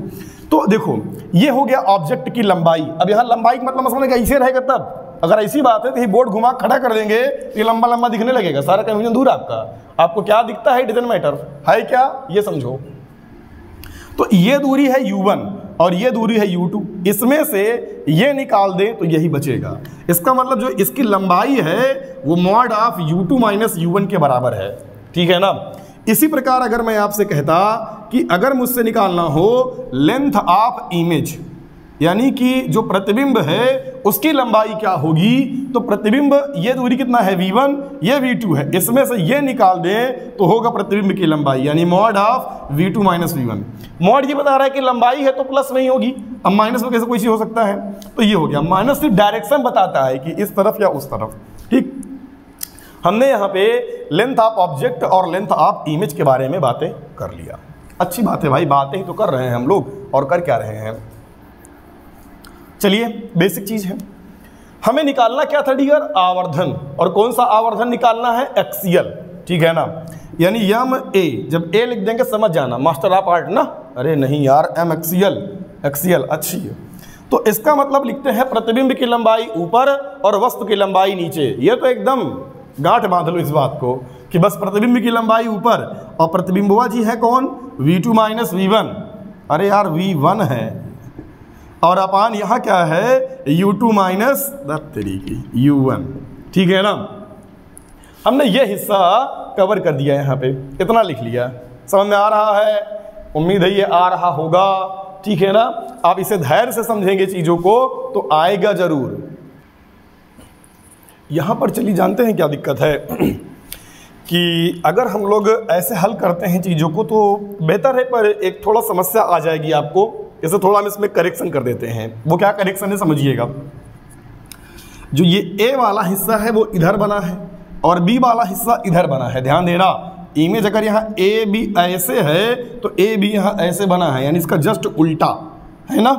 तो देखो, ये हो गया ऑब्जेक्ट की लंबाई। अब यहाँ लंबाई का मतलब समझने का ऐसे रहेगा तब। अगर ऐसी बात है तो ये बोर्ड घुमा खड़ा कर देंगे तो ये लंबा लंबा दिखने लगेगा, सारा कन्फ्यूज़न दूर आपका। आपको क्या दिखता है डिजन मैटर है क्या? ये समझो। तो ये दूरी है u1 और ये दूरी है u2 इसमें से ये निकाल दें तो यही बचेगा। इसका मतलब जो इसकी लंबाई है, वो mod of u2 minus U के बराबर है। ठीक है ना? इसी प्रकार अगर मैं आपसे कहता कि अगर मुझसे निकालना हो लेंथ ऑफ़ इमेज यानी कि जो प्रतिबिंब है, उसकी लंबाई क्या होगी? तो प्रतिबिंब ये दूरी कितना है? V1 ये v2 है। इसमें से ये निकाल दें तो होगा प्रतिबिंब की लंबाई, यानी mod of v2 two minus v one mod ये बता रहा है कि लंबाई है तो प्लस नहीं होगी। अब माइनस में कैसे कोई चीज़ हो सकता है? तो ये हो गया। माइनस सिर्फ़ डायरेक्शन बताता है कि इस तरफ़ या उस तरफ़। हमने यहाँ पे लेंथ ऑफ़ ऑब्जेक्ट और लेंथ ऑफ़ इमेज के बारे में बातें कर लिया। अच्छी बात है भाई, बातें ही तो कर रहे हैं हम लोग और कर क्या रहे हैं। चलिए बेसिक चीज़ है। हमें निकालना क्या था डिगर आवर्धन। और कौन सा आवर्धन निकालना है? एक्सियल ठीक है ना? यानी यम ए जब ए लिख देंगे, समझ जाना। मास्टर ऑफ़ आर्ट ना? अरे नहीं यार एम एक्सियल एक्सियल अच्छी है। तो इसका मतलब लिखते हैं प्रतिबिंब की लंबाई ऊपर और वस्तु की लंबाई नीचे। ये तो एकदम गांठ बाँध लो इस बात को कि बस प्रतिबिंब की लंबाई ऊपर, और प्रतिबिंबवा जी है कौन? V2 टू माइनस वी अरे यार v1 है। और अपान यहाँ क्या है? U2 टू माइनस तरीके u1 ठीक है ना? हमने ये हिस्सा कवर कर दिया यहाँ पे। इतना लिख लिया। समझ में आ रहा है? उम्मीद है ये आ रहा होगा। ठीक है ना? आप इसे धैर्य से समझेंगे चीज़ों को तो आएगा ज़रूर। यहाँ पर चलिए जानते हैं क्या दिक्कत है कि अगर हम लोग ऐसे हल करते हैं चीज़ों को तो बेहतर है, पर एक थोड़ा समस्या आ जाएगी आपको। इसे थोड़ा हम इसमें करेक्शन कर देते हैं। वो क्या करेक्शन है, समझिएगा। जो ये ए वाला हिस्सा है, वो इधर बना है, और बी वाला हिस्सा इधर बना है। ध्यान देना इमेज अगर यहाँ ए बी ऐसे है तो ए बी यहाँ ऐसे बना है। यानी इसका जस्ट उल्टा, है ना?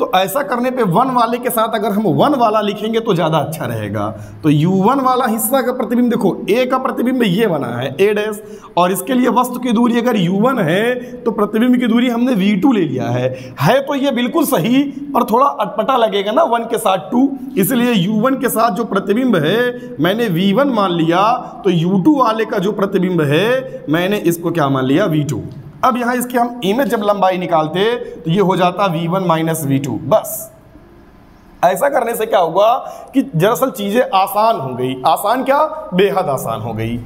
तो ऐसा करने पे वन वाले के साथ अगर हम वन वाला लिखेंगे तो ज़्यादा अच्छा रहेगा। तो यू वन वाला हिस्सा का प्रतिबिंब देखो ए का प्रतिबिंब ये बना है ए डैश और इसके लिए वस्तु की दूरी अगर यू वन है तो प्रतिबिंब की दूरी हमने वी टू ले लिया है। है तो ये बिल्कुल सही, पर थोड़ा अटपटा लगेगा ना वन के साथ टू इसलिए यू वन के साथ जो प्रतिबिंब है, मैंने वी वन मान लिया तो यू टू वाले का जो प्रतिबिंब है, मैंने इसको क्या मान लिया वी टू अब यहाँ इसकी हम इमेज जब लंबाई निकालते तो ये हो जाता v one minus v two बस। ऐसा करने से क्या हुआ कि दरअसल चीज़ें आसान हो गई। आसान क्या? बेहद आसान हो गई।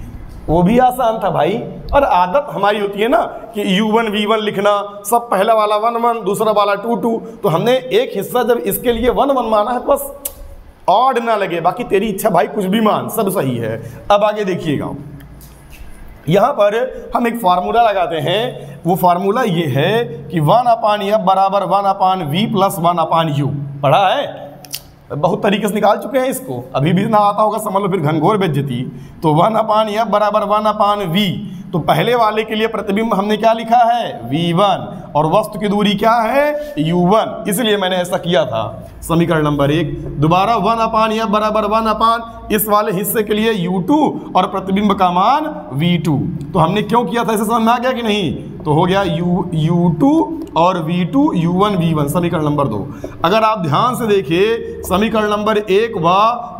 वो भी आसान था भाई। और आदत हमारी होती है ना कि यू वन वी वन लिखना, सब पहला वाला वन वन दूसरा वाला टू टू तो हमने एक हिस्सा जब इसके लिए वन वन माना है तो बस ऑड ना लगे। बाकी तेरी इच्छा भाई कुछ भी मान, सब सही है। अब आगे देखिएगा। यहाँ पर हम एक फार्मूला लगाते हैं। वो फार्मूला ये है कि वन अपान एफ़ बराबर one upon v plus one upon u पढ़ा है? बहुत तरीके से निकाल चुके हैं इसको। अभी भी ना आता होगा, समझ लो, फिर घनघोर बेज्जती तो वन अपान एफ़ बराबर वन अपान वी तो पहले वाले के लिए प्रतिबिंब हमने क्या लिखा है? V1 और वस्तु की दूरी क्या है? U1 इसलिए मैंने ऐसा किया था। समीकरण नंबर एक। दोबारा वन अपान या बराबर वन अपान इस वाले हिस्से के लिए u2 और प्रतिबिंब का मान v2 तो हमने क्यों किया था? इसे समझ में आ गया कि नहीं? तो हो गया u u2 और v2 u1 v1 समीकरण नंबर दो। अगर आप ध्यान से देखिए, समीकरण नंबर एक व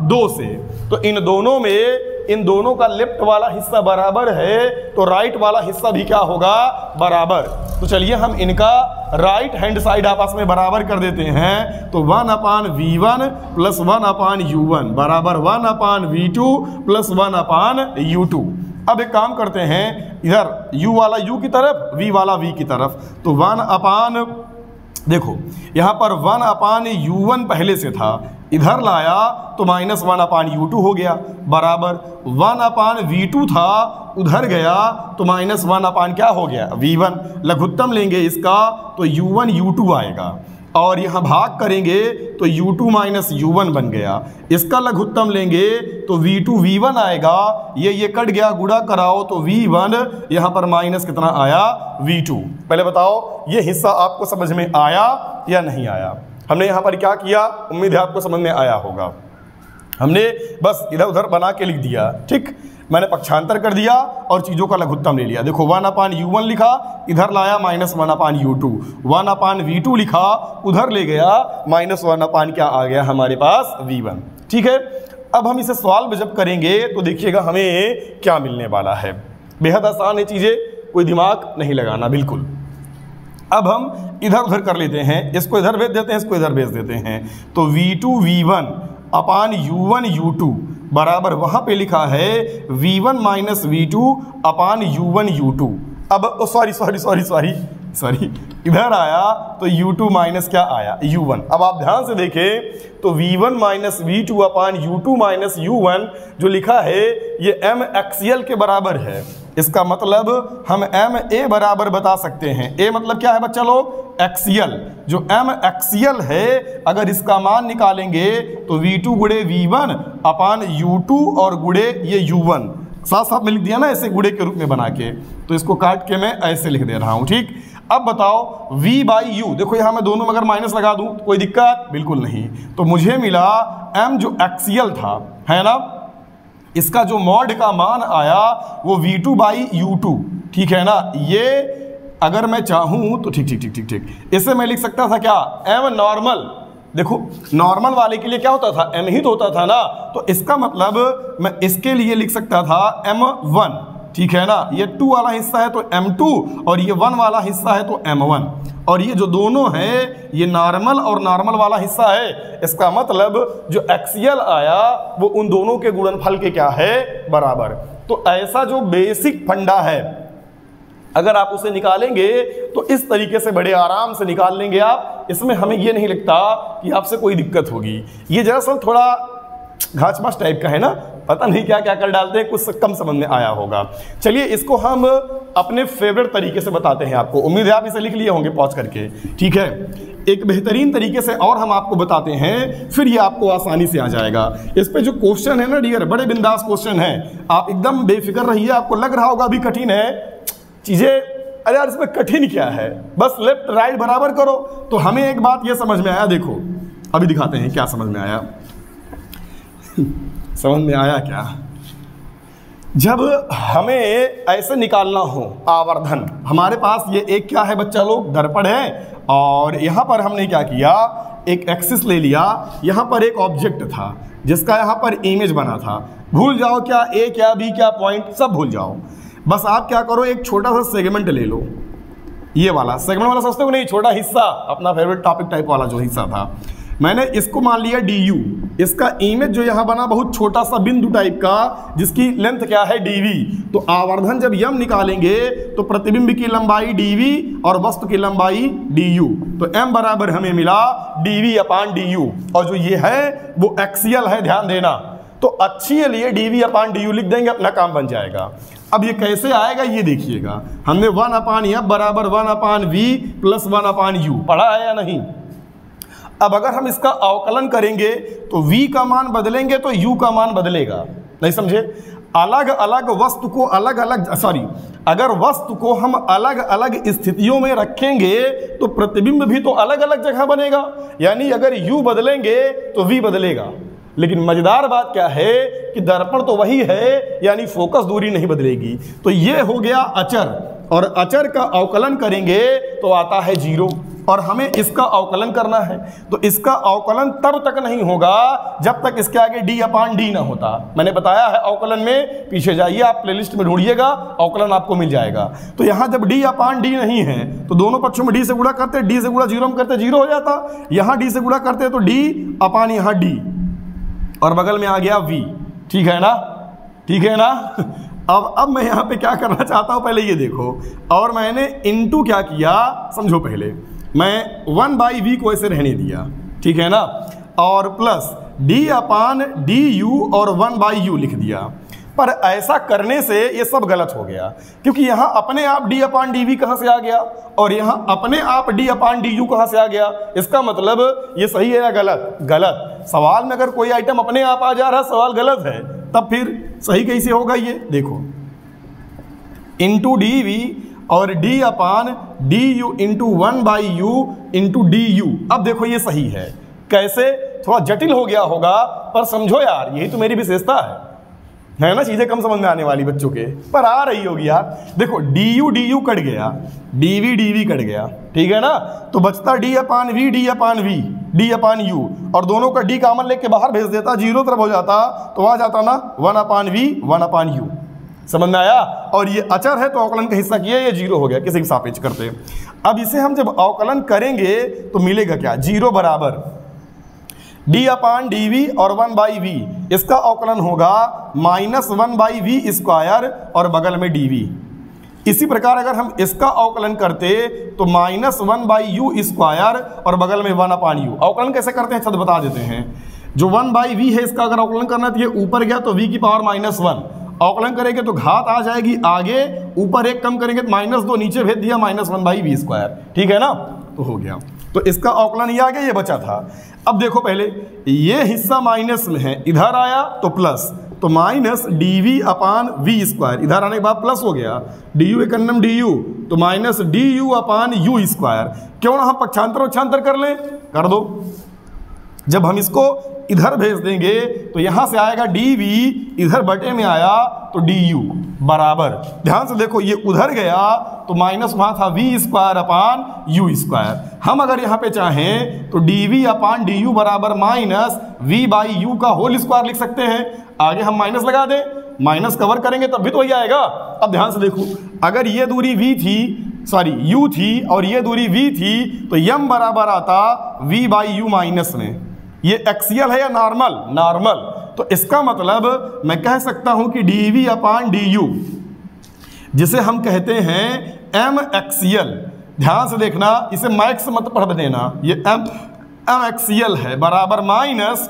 दो से तो इन दोनों में इन दोनों का लेफ़्ट वाला हिस्सा बराबर है तो राइट वाला हिस्सा भी क्या होगा? बराबर। तो चलिए हम इनका राइट हैंड साइड आपस में बराबर कर देते हैं। तो one upon v one plus one upon u one बराबर one upon v two plus one upon u two अब एक काम करते हैं, इधर u वाला u की तरफ़, v वाला v की तरफ़। तो वन अपान देखो, यहाँ पर वन अपान यू वन पहले से था, इधर लाया तो minus one upon u two हो गया, बराबर, वन अपान वी टू था, उधर गया तो माइनस वन अपान क्या हो गया वी वन लघुत्तम लेंगे इसका तो यू वन यू टू आएगा। और यहाँ भाग करेंगे तो u2 टू माइनस यू बन गया। इसका लघुत्तम लेंगे तो v2 v1 आएगा। ये ये कट गया गुड़ा कराओ तो v1 यहाँ पर माइनस कितना आया? V2 पहले बताओ, ये हिस्सा आपको समझ में आया या नहीं आया? हमने यहाँ पर क्या किया? उम्मीद है आपको समझ में आया होगा। हमने बस इधर उधर बना के लिख दिया, ठीक? मैंने पक्षांतर कर दिया और चीज़ों का लघुत्तम ले लिया। देखो वन अपान यू वन लिखा, इधर लाया minus one upon u two one upon v two लिखा, उधर ले गया माइनस वन अपान क्या आ गया हमारे पास? वी वन ठीक है? अब हम इसे सवाल जब करेंगे तो देखिएगा हमें क्या मिलने वाला है। बेहद आसान है चीज़ें, कोई दिमाग नहीं लगाना, बिल्कुल। अब हम इधर उधर कर लेते हैं, इसको इधर भेज देते हैं, इसको इधर भेज देते हैं। तो v2 v1 अपान u1 u2 बराबर वहाँ पे लिखा है v one minus v two upon u one u two अब sorry sorry sorry sorry sorry इधर आया तो u2 माइनस क्या आया? U1 अब आप ध्यान से देखें तो v1 minus v two upon u two minus u one जो लिखा है, ये m एक्सियल के बराबर है। इसका मतलब हम एम ए बराबर बता सकते हैं। ए मतलब क्या है बच्चा लोग? एक्सियल जो एम एक्सियल है, अगर इसका मान निकालेंगे तो v2 टू गुड़े v one upon u two और गुड़े ये u1 साथ साथ में लिख दिया ना ऐसे गुड़े के रूप में बना के। तो इसको काट के मैं ऐसे लिख दे रहा हूँ, ठीक? अब बताओ, v बाई यू देखो यहाँ मैं दोनों में अगर माइनस लगा दूँ, कोई दिक्कत? बिल्कुल नहीं। तो मुझे मिला m जो एक्सियल था, है ना? इसका जो मॉड का मान आया, वो v2 टू बाई यू ठीक है ना? ये अगर मैं चाहूँ तो ठीक ठीक ठीक ठीक ठीक। इसे मैं लिख सकता था क्या? M नॉर्मल देखो नॉर्मल वाले के लिए क्या होता था? एम ही तो होता था ना? तो इसका मतलब मैं इसके लिए लिख सकता था एम वन ठीक है ना? ये टू वाला हिस्सा है तो एम टू और ये वन वाला हिस्सा है तो एम वन और ये जो दोनों है, ये नॉर्मल और नॉर्मल वाला हिस्सा है, इसका मतलब जो एक्सियल आया, वो उन दोनों के गुणनफल के क्या है? बराबर। तो ऐसा जो बेसिक फंडा है अगर आप उसे निकालेंगे तो इस तरीके से बड़े आराम से निकाल लेंगे आप। इसमें हमें ये नहीं लगता कि आपसे कोई दिक्कत होगी। ये दरअसल थोड़ा घास मास टाइप का है ना? पता नहीं क्या क्या कर डालते हैं, कुछ कम समझ में आया होगा। चलिए, इसको हम अपने फेवरेट तरीके से बताते हैं आपको। उम्मीद है आप इसे लिख लिए होंगे पहुँच करके। ठीक है? एक बेहतरीन तरीके से और हम आपको बताते हैं, फिर ये आपको आसानी से आ जाएगा। इस पे जो क्वेश्चन है ना डियर बड़े बिंदास क्वेश्चन है। आप एकदम बेफिक्र रहिए, आपको लग रहा होगा अभी कठिन है चीज़ें, अरे यार इसमें कठिन क्या है? बस लेफ़्ट राइट बराबर करो। तो हमें एक बात ये समझ में आया, देखो, अभी दिखाते हैं क्या समझ में आया। समझ में आया क्या? जब हमें ऐसे निकालना हो, आवर्धन, हमारे पास ये एक क्या है बच्चा लोग? दर्पण है, और यहाँ पर हमने क्या किया? एक एक्सिस ले लिया। यहाँ पर एक ऑब्जेक्ट था, जिसका यहाँ पर इमेज बना था। भूल जाओ क्या ए क्या बी क्या पॉइंट सब भूल जाओ। बस आप क्या करो, एक छोटा सा सेगमेंट ले लो। ये वाला सेगमेंट वाला सोचते हो नहीं, छोटा हिस्सा, अपना फेवरेट टॉपिक टाइप वाला जो हिस्सा था। मैंने इसको मान लिया डी यू इसका इमेज जो यहाँ बना, बहुत छोटा सा बिंदु टाइप का, जिसकी लेंथ क्या है डीवी तो आवर्धन जब यम निकालेंगे तो प्रतिबिंब की लंबाई डीवी और वस्तु की लंबाई डी यू तो एम बराबर हमें मिला डीवी अपान डी यू और जो ये है, वो एक्सियल है, ध्यान देना। तो अच्छी लिए डीवी अपान डी यू लिख देंगे, अपना काम बन जाएगा। अब ये कैसे आएगा, ये देखिएगा। हमने वन अपान एफ़ बराबर one upon v plus one upon u पढ़ा है या नहीं? अब अगर हम इसका अवकलन करेंगे तो v का मान बदलेंगे तो u का मान बदलेगा। नहीं समझे? अलग अलग वस्तु को अलग अलग सॉरी अगर वस्तु को हम अलग अलग स्थितियों में रखेंगे तो प्रतिबिंब भी तो अलग अलग जगह बनेगा। यानी अगर u बदलेंगे तो v बदलेगा। लेकिन मज़ेदार बात क्या है कि दर्पण तो वही है, यानी फोकस दूरी नहीं बदलेगी। तो ये हो गया अचर। और अचर का अवकलन करेंगे तो आता है ज़ीरो। और हमें इसका अवकलन करना है। तो इसका अवकलन तब तक नहीं होगा जब तक इसके आगे डी अपान डी ना होता। मैंने बताया है अवकलन में, पीछे जाइए, आप प्लेलिस्ट में ढूंढिएगा, अवकलन आपको मिल जाएगा। तो यहाँ जब डी अपान डी नहीं है तो दोनों पक्षों में डी से गुड़ा करते डी से गुड़ा ज़ीरो में करते, ज़ीरो हो जाता। यहाँ डी से गुड़ा करते तो डी अपान यहाँ डी और बगल में आ गया वी ठीक है ना? ठीक है ना? अब अब मैं यहाँ पे क्या करना चाहता हूँ, पहले ये देखो। और मैंने इनटू क्या किया? समझो पहले। मैं वन बाई वी को ऐसे रहने दिया। ठीक है ना? और plus d upon d u और वन बाई यू लिख दिया। पर ऐसा करने से ये सब गलत हो गया। क्योंकि यहाँ अपने आप डी अपान डी वी कहाँ से आ गया? और यहाँ अपने आप डी अपान डी यू कहाँ से आ गया? इसका मतलब ये सही है या गलत? गलत। सवाल में अगर कोई आइटम अपने आप आ जा रहा है, सवाल गलत है, तब फिर सही कैसे होगा ये? देखो। इंटू डी वी और d upon d u into one by u into d u अब देखो ये सही है। कैसे? थोड़ा जटिल हो गया होगा, पर समझो यार, यही तो मेरी विशेषता है। है ना चीज़ें कम समझ में आने वाली बच्चों के। पर आ रही होगी यार। देखो d u d u cut गया d v d v cut गया, ठीक है ना? तो बचता d upon v, d upon v, d upon u. और दोनों का डी कामन लेके बाहर भेज देता, ज़ीरो तरफ़ हो जाता तो आ जाता ना, one upon v, one upon u. समझ में आया? और ये अचर है तो अवकलन का हिस्सा किया, ये ज़ीरो हो गया, किसी के सापेक्ष करते। अब इसे हम जब अवकलन करेंगे तो मिलेगा क्या? ज़ीरो बराबर। डी अपान डी वी और वन बाई वी इसका अवकलन होगा minus one by v square और बगल में डी वी इसी प्रकार अगर हम इसका अवकलन करते तो minus one by u square और बगल में वन अपान यू अवकलन कैसे करते हैं? छत बता देते हैं। जो वन बाई वी है, इसका अगर अवकलन करना तो ये ऊपर गया तो वी की पावर माइनस वन अवकलन करेंगे तो घात आ जाएगी आगे, ऊपर एक कम करेंगे तो माइनस दो, नीचे भेज दिया minus one by v square ठीक है ना? तो हो गया। तो इसका आकलन ये आ गया, ये बचा था। अब देखो पहले, ये हिस्सा माइनस में है, इधर आया तो प्लस तो minus d v upon v square इधर आने के बाद प्लस हो गया। डी यू एकन्नम डी यू तो minus d u upon u square क्यों ना हम पक्षांतर उच्छांतर कर लें? कर दो। जब हम इसको इधर भेज देंगे तो यहाँ से आएगा डी वी इधर बटे में आया तो डी यू बराबर। ध्यान से देखो, ये उधर गया तो माइनस वहाँ था v square upon u square हम अगर यहाँ पे चाहें तो d v upon d u बराबर माइनस वी बाई यू का होल स्क्वायर लिख सकते हैं। आगे हम माइनस लगा दें माइनस कवर करेंगे, तब भी तो वही आएगा। अब ध्यान से देखो, अगर ये दूरी वी थी सॉरी यू थी, और ये दूरी वी थी तो यम बराबर आता वी बाई यू माइनस में। ये एक्सियल है या नॉर्मल नॉर्मल तो इसका मतलब मैं कह सकता हूँ कि D V upon D U जिसे हम कहते हैं एम एक्सियल ध्यान से देखना, इसे मैक्स मत पढ़ देना। ये एम एम एक्सियल है, बराबर minus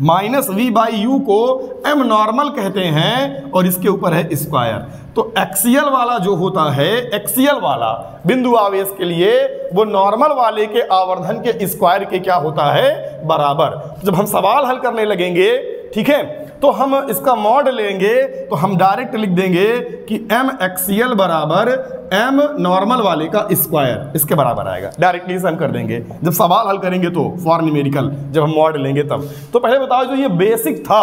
minus V by U को एम नॉर्मल कहते हैं और इसके ऊपर है स्क्वायर तो एक्सियल वाला जो होता है एक्सियल वाला, बिंदु आवेश के लिए वो नॉर्मल वाले के आवर्धन के स्क्वायर के क्या होता है? बराबर। जब हम सवाल हल करने लगेंगे, ठीक है? तो हम इसका मॉड लेंगे तो हम डायरेक्ट लिख देंगे कि एम एक्सियल बराबर एम नॉर्मल वाले का स्क्वायर इसके बराबर आएगा। डायरेक्टली से हम कर देंगे। जब सवाल हल करेंगे तो फॉर न्यूमेरिकल जब हम मॉड लेंगे तब। तो पहले बताओ जो ये बेसिक था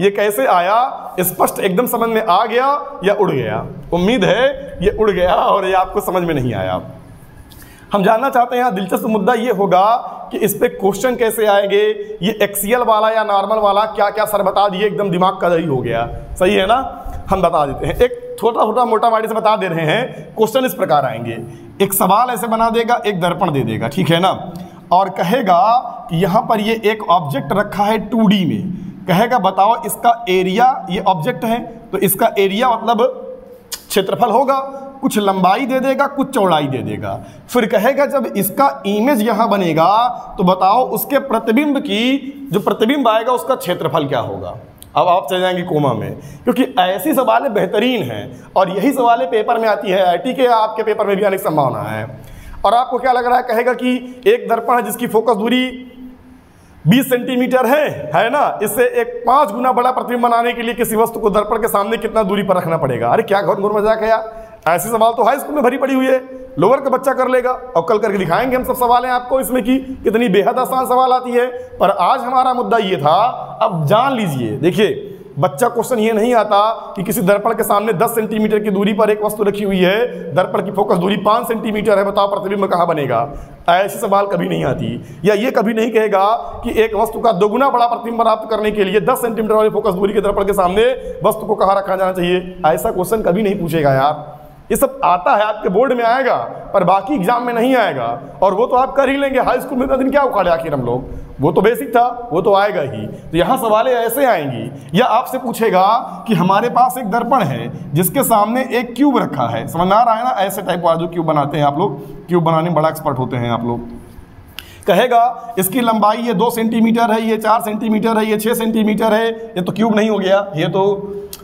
ये कैसे आया? स्पष्ट एकदम समझ में आ गया या उड़ गया? उम्मीद है ये उड़ गया और ये आपको समझ में नहीं आया। हम जानना चाहते हैं, यहाँ दिलचस्प मुद्दा ये होगा कि इस पे क्वेश्चन कैसे आएँगे? ये एक्सियल वाला या नॉर्मल वाला क्या क्या सर बता दिए? एकदम दिमाग का दही हो गया। सही है ना? हम बता देते हैं। एक छोटा छोटा मोटा माड़ी से बता दे रहे हैं। क्वेश्चन इस प्रकार आएँगे। एक सवाल ऐसे बना देगा, एक दर्पण दे देगा, ठीक है ना? और कहेगा कि यहाँ पर ये एक ऑब्जेक्ट रखा है टू में। कहेगा, बताओ इसका एरिया ये ऑब्जेक्ट है तो इसका एरिया मतलब क्षेत्रफल होगा, कुछ लंबाई दे देगा, कुछ चौड़ाई दे देगा। फिर कहेगा, जब इसका इमेज यहाँ बनेगा तो बताओ उसके प्रतिबिंब की, जो प्रतिबिंब आएगा, उसका क्षेत्रफल क्या होगा? अब आप चले जाएँगे कोमा में, क्योंकि ऐसी सवालें बेहतरीन हैं, और यही सवालें पेपर में आती है आई के, आपके पेपर में भी आने की संभावना है। और आपको क्या लग रहा है, कहेगा कि एक दर्पण है जिसकी फोकस दूरी 20 सेंटीमीटर है है ना? इससे एक पाँच गुना बड़ा प्रतिबिंब बनाने के लिए किसी वस्तु को दर्पण के सामने कितना दूरी पर रखना पड़ेगा? अरे क्या घोर घोर मज़ाक है यार। ऐसे सवाल तो हाई स्कूल में भरी पड़ी हुई है। लोअर का बच्चा कर लेगा और कल करके दिखाएँगे हम सब सवाल हैं आपको इसमें कि, कितनी बेहद आसान सवाल आती है। पर आज हमारा मुद्दा ये था, अब जान लीजिए। देखिए बच्चा क्वेश्चन ये नहीं आता कि किसी दर्पण के सामने 10 सेंटीमीटर की दूरी पर एक वस्तु रखी हुई है, दर्पण की फोकस दूरी 5 सेंटीमीटर है, बताओ प्रतिबिंब कहाँ बनेगा? ऐसे सवाल कभी नहीं आती। या ये कभी नहीं कहेगा कि एक वस्तु का दोगुना बड़ा प्रतिबिंब प्राप्त करने के लिए 10 सेंटीमीटर वाली फोकस दूरी के दर्पण के सामने वस्तु को कहाँ रखा जाना चाहिए? ऐसा क्वेश्चन कभी नहीं पूछेगा यार। ये सब आता है, आपके बोर्ड में आएगा, पर बाकी एग्ज़ाम में नहीं आएगा। और वो तो आप कर ही लेंगे, हाई स्कूल में इतना दिन क्या उखाड़े आखिर हम लोग? वो तो बेसिक था, वो तो आएगा ही। तो यहाँ सवाल ऐसे आएँगी, या आपसे पूछेगा कि हमारे पास एक दर्पण है, जिसके सामने एक क्यूब रखा है। समझ आ रहा है ना, ऐसे टाइप वाला जो क्यूब बनाते हैं आप लोग। क्यूब बनाने में बड़ा एक्सपर्ट होते हैं आप लोग। कहेगा, इसकी लंबाई ये दो सेंटीमीटर है, ये चार सेंटीमीटर है, ये छः सेंटीमीटर है, ये तो क्यूब नहीं हो गया। ये तो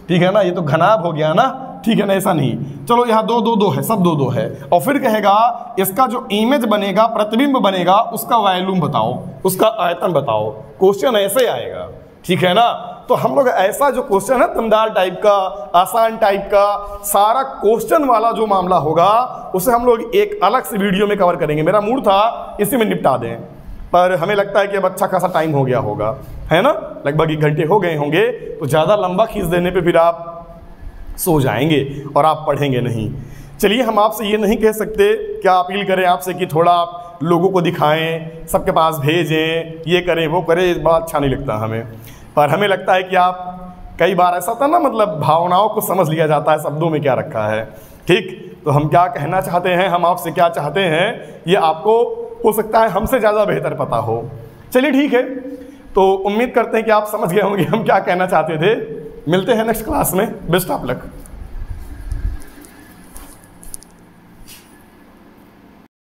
ठीक है ना, ये तो घनाब हो गया ना। ठीक है ना, ऐसा नहीं। चलो, यहाँ दो दो दो है, सब दो दो है। और फिर कहेगा, इसका जो इमेज बनेगा, प्रतिबिंब बनेगा, उसका वॉल्यूम बताओ, उसका आयतन बताओ। क्वेश्चन ऐसे आएगा। ठीक है ना? तो हम लोग ऐसा जो क्वेश्चन है, दमदार टाइप का, आसान टाइप का, सारा क्वेश्चन वाला जो मामला होगा, उसे हम लोग एक अलग से वीडियो में कवर करेंगे। मेरा मूड था, इसी में निपटा दें। पर हमें लगता है कि अब अच्छा खासा टाइम हो गया होगा। है ना? लगभग एक घंटे हो गए होंगे तो ज़्यादा लंबा खींच देने पे फिर आप सो जाएँगे और आप पढ़ेंगे नहीं। चलिए, हम आपसे ये नहीं कह सकते। क्या अपील करें आपसे कि थोड़ा आप लोगों को दिखाएँ, सबके पास भेजें, ये करें, वो करें बड़ा अच्छा नहीं लगता हमें। पर हमें लगता है कि आप कई बार ऐसा था ना मतलब भावनाओं को समझ लिया जाता है, शब्दों में क्या रखा है। ठीक तो हम क्या कहना चाहते हैं, हम आपसे क्या चाहते हैं, ये आपको, हो सकता है हमसे ज़्यादा बेहतर पता हो। चलिए, ठीक है तो उम्मीद करते हैं कि आप समझ गए होंगे हम क्या कहना चाहते थे। मिलते हैं नेक्स्ट क्लास में। Best of luck